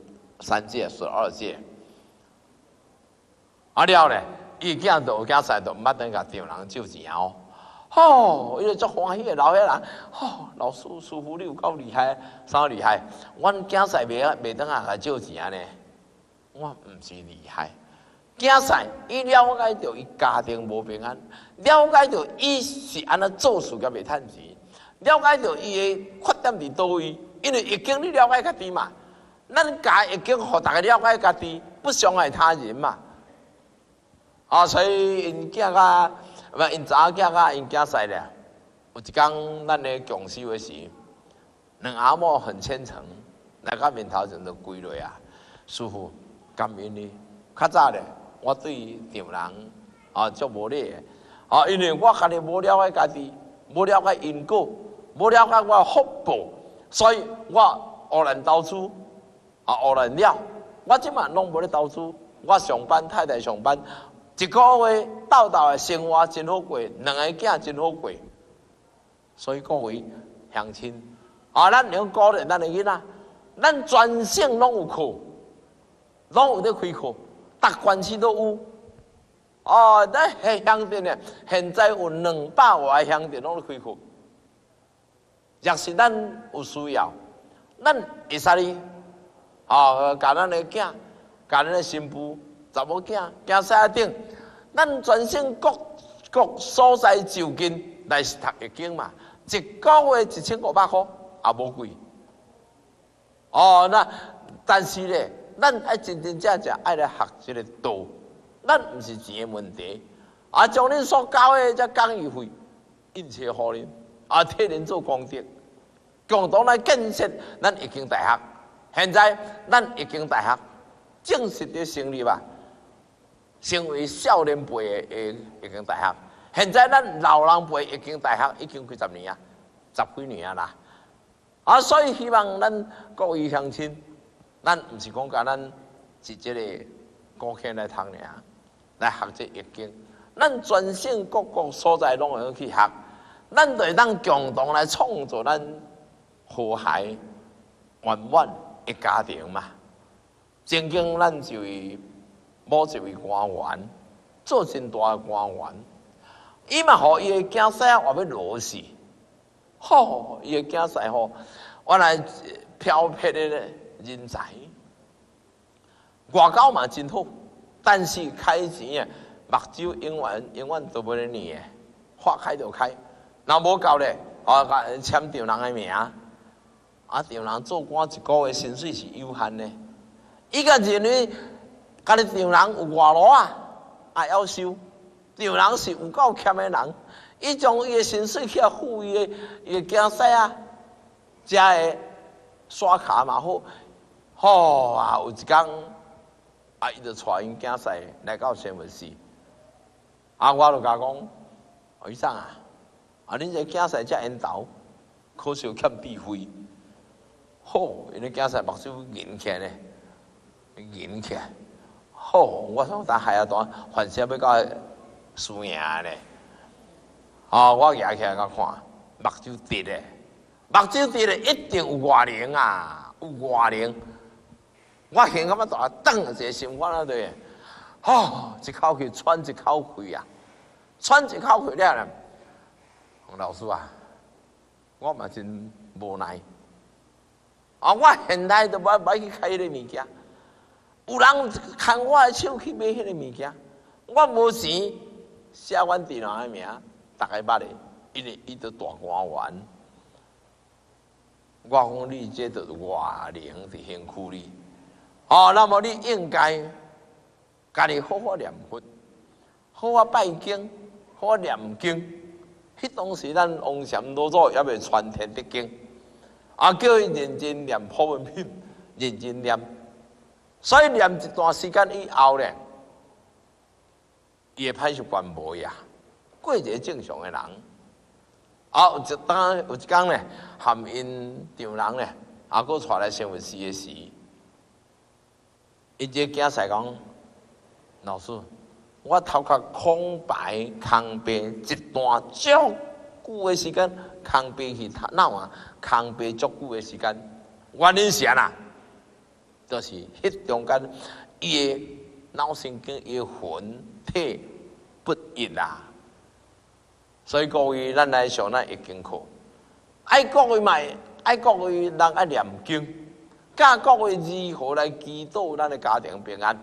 三届、十二届，啊了咧，伊囝都有囝婿都毋捌等甲丈人借钱哦。吼，伊个足欢喜诶，老岁人，吼，老师师傅你有够厉害，啥厉害？阮囝婿袂啊，袂当啊，来借钱呢？我毋是厉害，囝婿伊了解到伊家庭无平安，了解到伊是安尼做事甲袂趁钱，了解到伊诶缺点伫倒位，因为已经你了解家己嘛，咱家已经互逐个了解家己，不伤害他人嘛。啊，所以因囝啊。唔，因查囝甲因囝婿咧，有一工咱咧共修诶时，两阿嬷很虔诚，来到面头前就跪落啊，师傅感恩你。较早咧，我对丈人啊足无礼，啊，因为我家己无了解家己，无了解因果，无了解我福报，所以我偶然投资，啊，偶然了，我即满拢无咧投资，我上班太太上班。一个月斗斗的生活真好过，两个囝真好过，所以各位乡亲，啊，咱两鼓励咱诶囡仔，咱全省拢有课，拢有咧开课，达关系都有。哦，咱乡镇呢，现在有两百外个乡镇拢在开课，若是咱有需要，咱会使哩，啊，教咱的囝，教咱的新妇。查某囝，囝婿顶，咱全省各各所在就近来读易经嘛，一个月一千五百块也无贵。哦，那但是呢，咱爱真真正正爱来学这个道，咱毋是钱的问题，啊，将恁所交的这讲义费印册互恁，啊，替恁做功德，共同来建设咱易经大学。现在咱易经大学正式的成立吧。成为少年辈的一间大学，现在咱老人辈一间大学已经几十年啊，十几年啊啦。啊，所以希望咱各位乡亲，咱毋是讲甲咱一即个高科来读尔，来学这易经。咱全省各个所在拢会去学，咱就会当共同来创造咱和谐圆满一家庭嘛。曾经咱就位某一位官员，做真大的官员，伊嘛互伊的囝婿话要落死，吼，伊的囝婿吼，原来漂泊的人才，外交嘛真好，但是开钱啊。目睭永远永远都无咧念诶，花开就开，那无够咧，啊，签丈人诶名，啊，丈人做官一个月薪水是有限诶，伊个认为家己丈人有外劳啊，啊要收，丈人是有够欠诶人，伊将伊诶薪水去付伊诶伊诶囝婿啊，遮会刷卡嘛好，好啊，有一工啊，伊就带因囝婿来到新闻市。啊！我就甲讲，医生啊，啊！恁这囝婿遮缘投，可惜欠智慧。好，因为囝婿目睭银起咧，银起。好，我想打海啊段，反正要到输赢咧。啊！我举起来甲看，目睭直咧，目睭直咧，一定有外灵啊，有外灵。我现感觉大等一个心肝啊对。哦，一口气喘一口气啊，喘一口气了。洪老师啊，我嘛真无奈。啊，我现在都要买去开迄个物件，有人牵我的手去买迄个物件，我无钱写阮弟郎的名，大家捌的，因为伊都大官员。我讲你这都是外灵的辛苦哩。哦，那么你应该。家己好好念佛，好好拜经，好好念经。迄当时咱王禅老祖也未传天的经，啊，叫伊认真念普文品，认真念。所以念一段时间以后咧，伊歹习惯无呀，过一个正常的人。啊，有一当有一工咧，含因丈人咧，啊，佫带来新闻时的时，伊这囝婿讲。老师，我头壳空白空白一段足久的时间，空白去头脑啊，空白足久的时间，原因是啊，就是迄中间伊的脑神经伊魂体不一啦。所以各位，咱来上咱易经课，爱各位买，爱各位人爱念经，教各位如何来祈祷咱的家庭平安。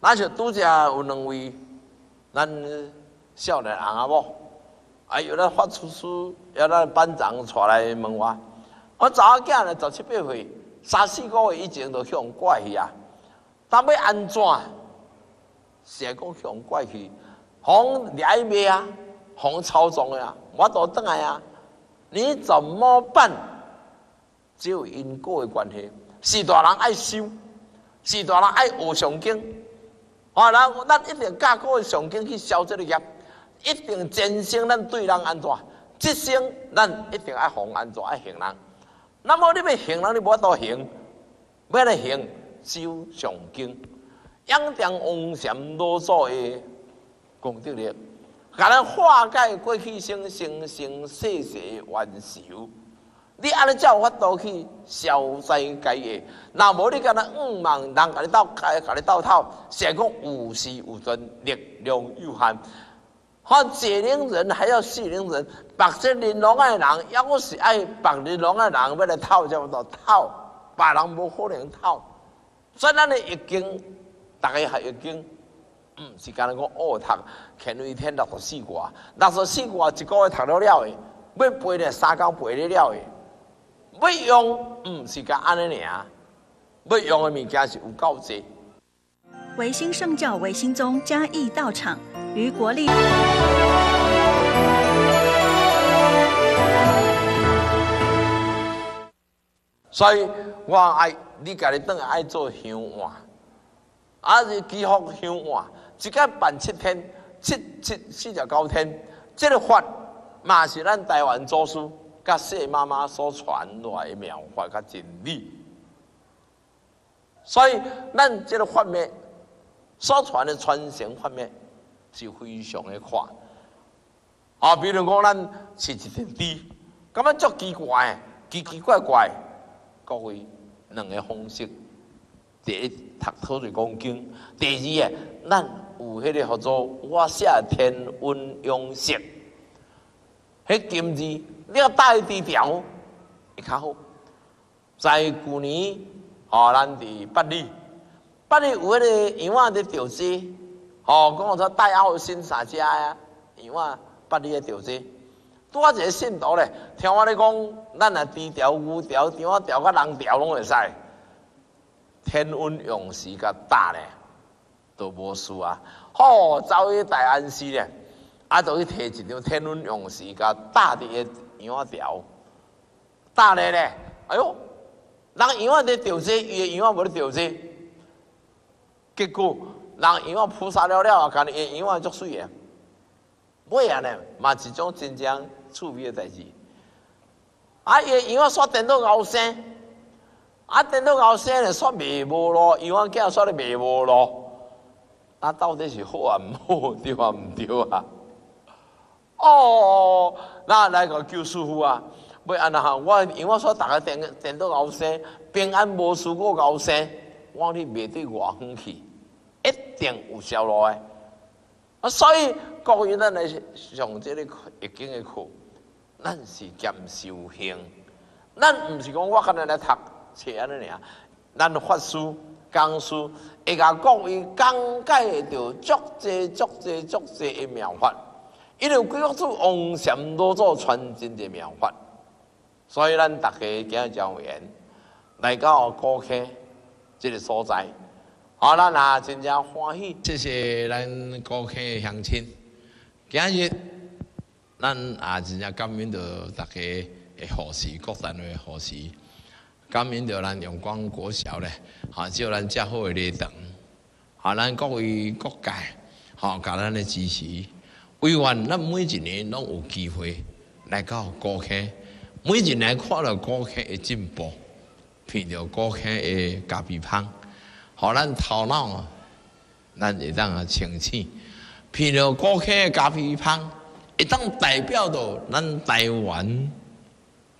那就拄则有两位咱少年人啊某，哎有咧发出书，要咱班长带来问我，我查某囝咧十七八岁，三四个月以前就向怪去啊，但要安怎？是讲向怪去，红掠伊卖啊，红操纵啊，我都倒来啊，你怎么办？只有因果的关系，是大人爱修，是大人爱学上经。啊！咱咱一定教各位上经去消这个业，一定真心咱对人安怎，即生咱一定爱防安怎爱行人。那么你要行人，你无多行，要来行修上经，仰仗王禅老祖的功德力，甲咱化解过去生生生世世冤仇。你安尼才有法度去消灾解厄，若无你敢若五万人甲你斗甲甲你斗套，是讲有时有尊，力量有限。看解铃人还要系铃人，白色玲珑的人，要是爱白玲珑的人要来套，就到套，别人无可能套。所以咱的易经，大家学易经，嗯，是干那讲恶读，乾为天六十四卦，六十四卦一个月读了了的，要背咧三更背得了的。要用，毋是个安尼尔，要用的物件是有够济。维新圣教维新宗嘉义道场于国立，所以我爱你家己当爱做香碗，啊是祈福香碗，一个办七天，七七四十九天，这个法嘛是咱台湾祖师。甲谢妈妈所传来的妙法甲真理。所以，咱这个法脉所传的传承法脉是非常的快。啊，比如讲，咱是一条猪，感觉足奇怪，奇奇怪怪。各位，两个方式：第一，读土地公经；第二，咱有迄个叫做我写天文用色，迄金字你要带低调会较好。在旧年。哦，咱伫八里，八里有迄个杨仔伫钓鸡，哦，讲说大澳新三家呀，杨仔八里咧钓鸡，拄啊一个信徒咧，听我咧讲，咱啊低调、牛调、张啊调、甲人调拢会使，天文用时甲大咧，都无事啊。好，走去大安寺咧，啊，就去摕一张天文用时甲大伫个杨仔调，大咧咧，哎哟！人永远在钓鱼，伊永远无咧钓鱼。结果人永远菩萨了了，干伊永远足水诶。尾啊呢，嘛一种真正趣味诶代志。啊，伊永远刷电脑后生，啊，电脑后生咧刷袂无咯，永远囝刷咧袂无咯。啊到底是好啊毋好，对啊毋对啊？哦，那来个救师傅啊！要安那哈？我因为我说，逐个电电脑后生平安无事，我后生，我你袂对外远去，一定有销路诶。啊，所以各位咱来上这个易经的课，咱是兼修行，咱毋是讲我今日来读册安尼尔，咱法师、讲师会甲各位讲解着足济、足济、足济的妙法，因为规国主王禅多做传真的妙法。所以，咱大家今日教员来到高溪这个所在，好，咱也真正欢喜。谢谢咱高溪的乡亲，今日咱也真正感恩到大家的护持，各单位的护持，感恩到咱阳光国小咧，哈，有咱遮好的礼堂，哈，咱各位各界，哈，甲咱的支持，委员，咱每一年拢有机会来到高溪。每一年看到高客的进步，闻到高客的咖啡香，互咱头脑啊，咱会当啊清醒；闻到高客的咖啡香，会当代表着咱台湾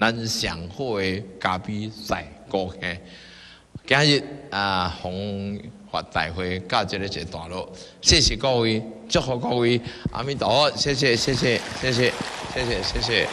咱上好的咖啡在高客。今日啊，红发大会到这里一段落，谢谢各位，祝福各位，阿弥陀佛，谢谢，谢谢，谢谢，谢谢，谢谢。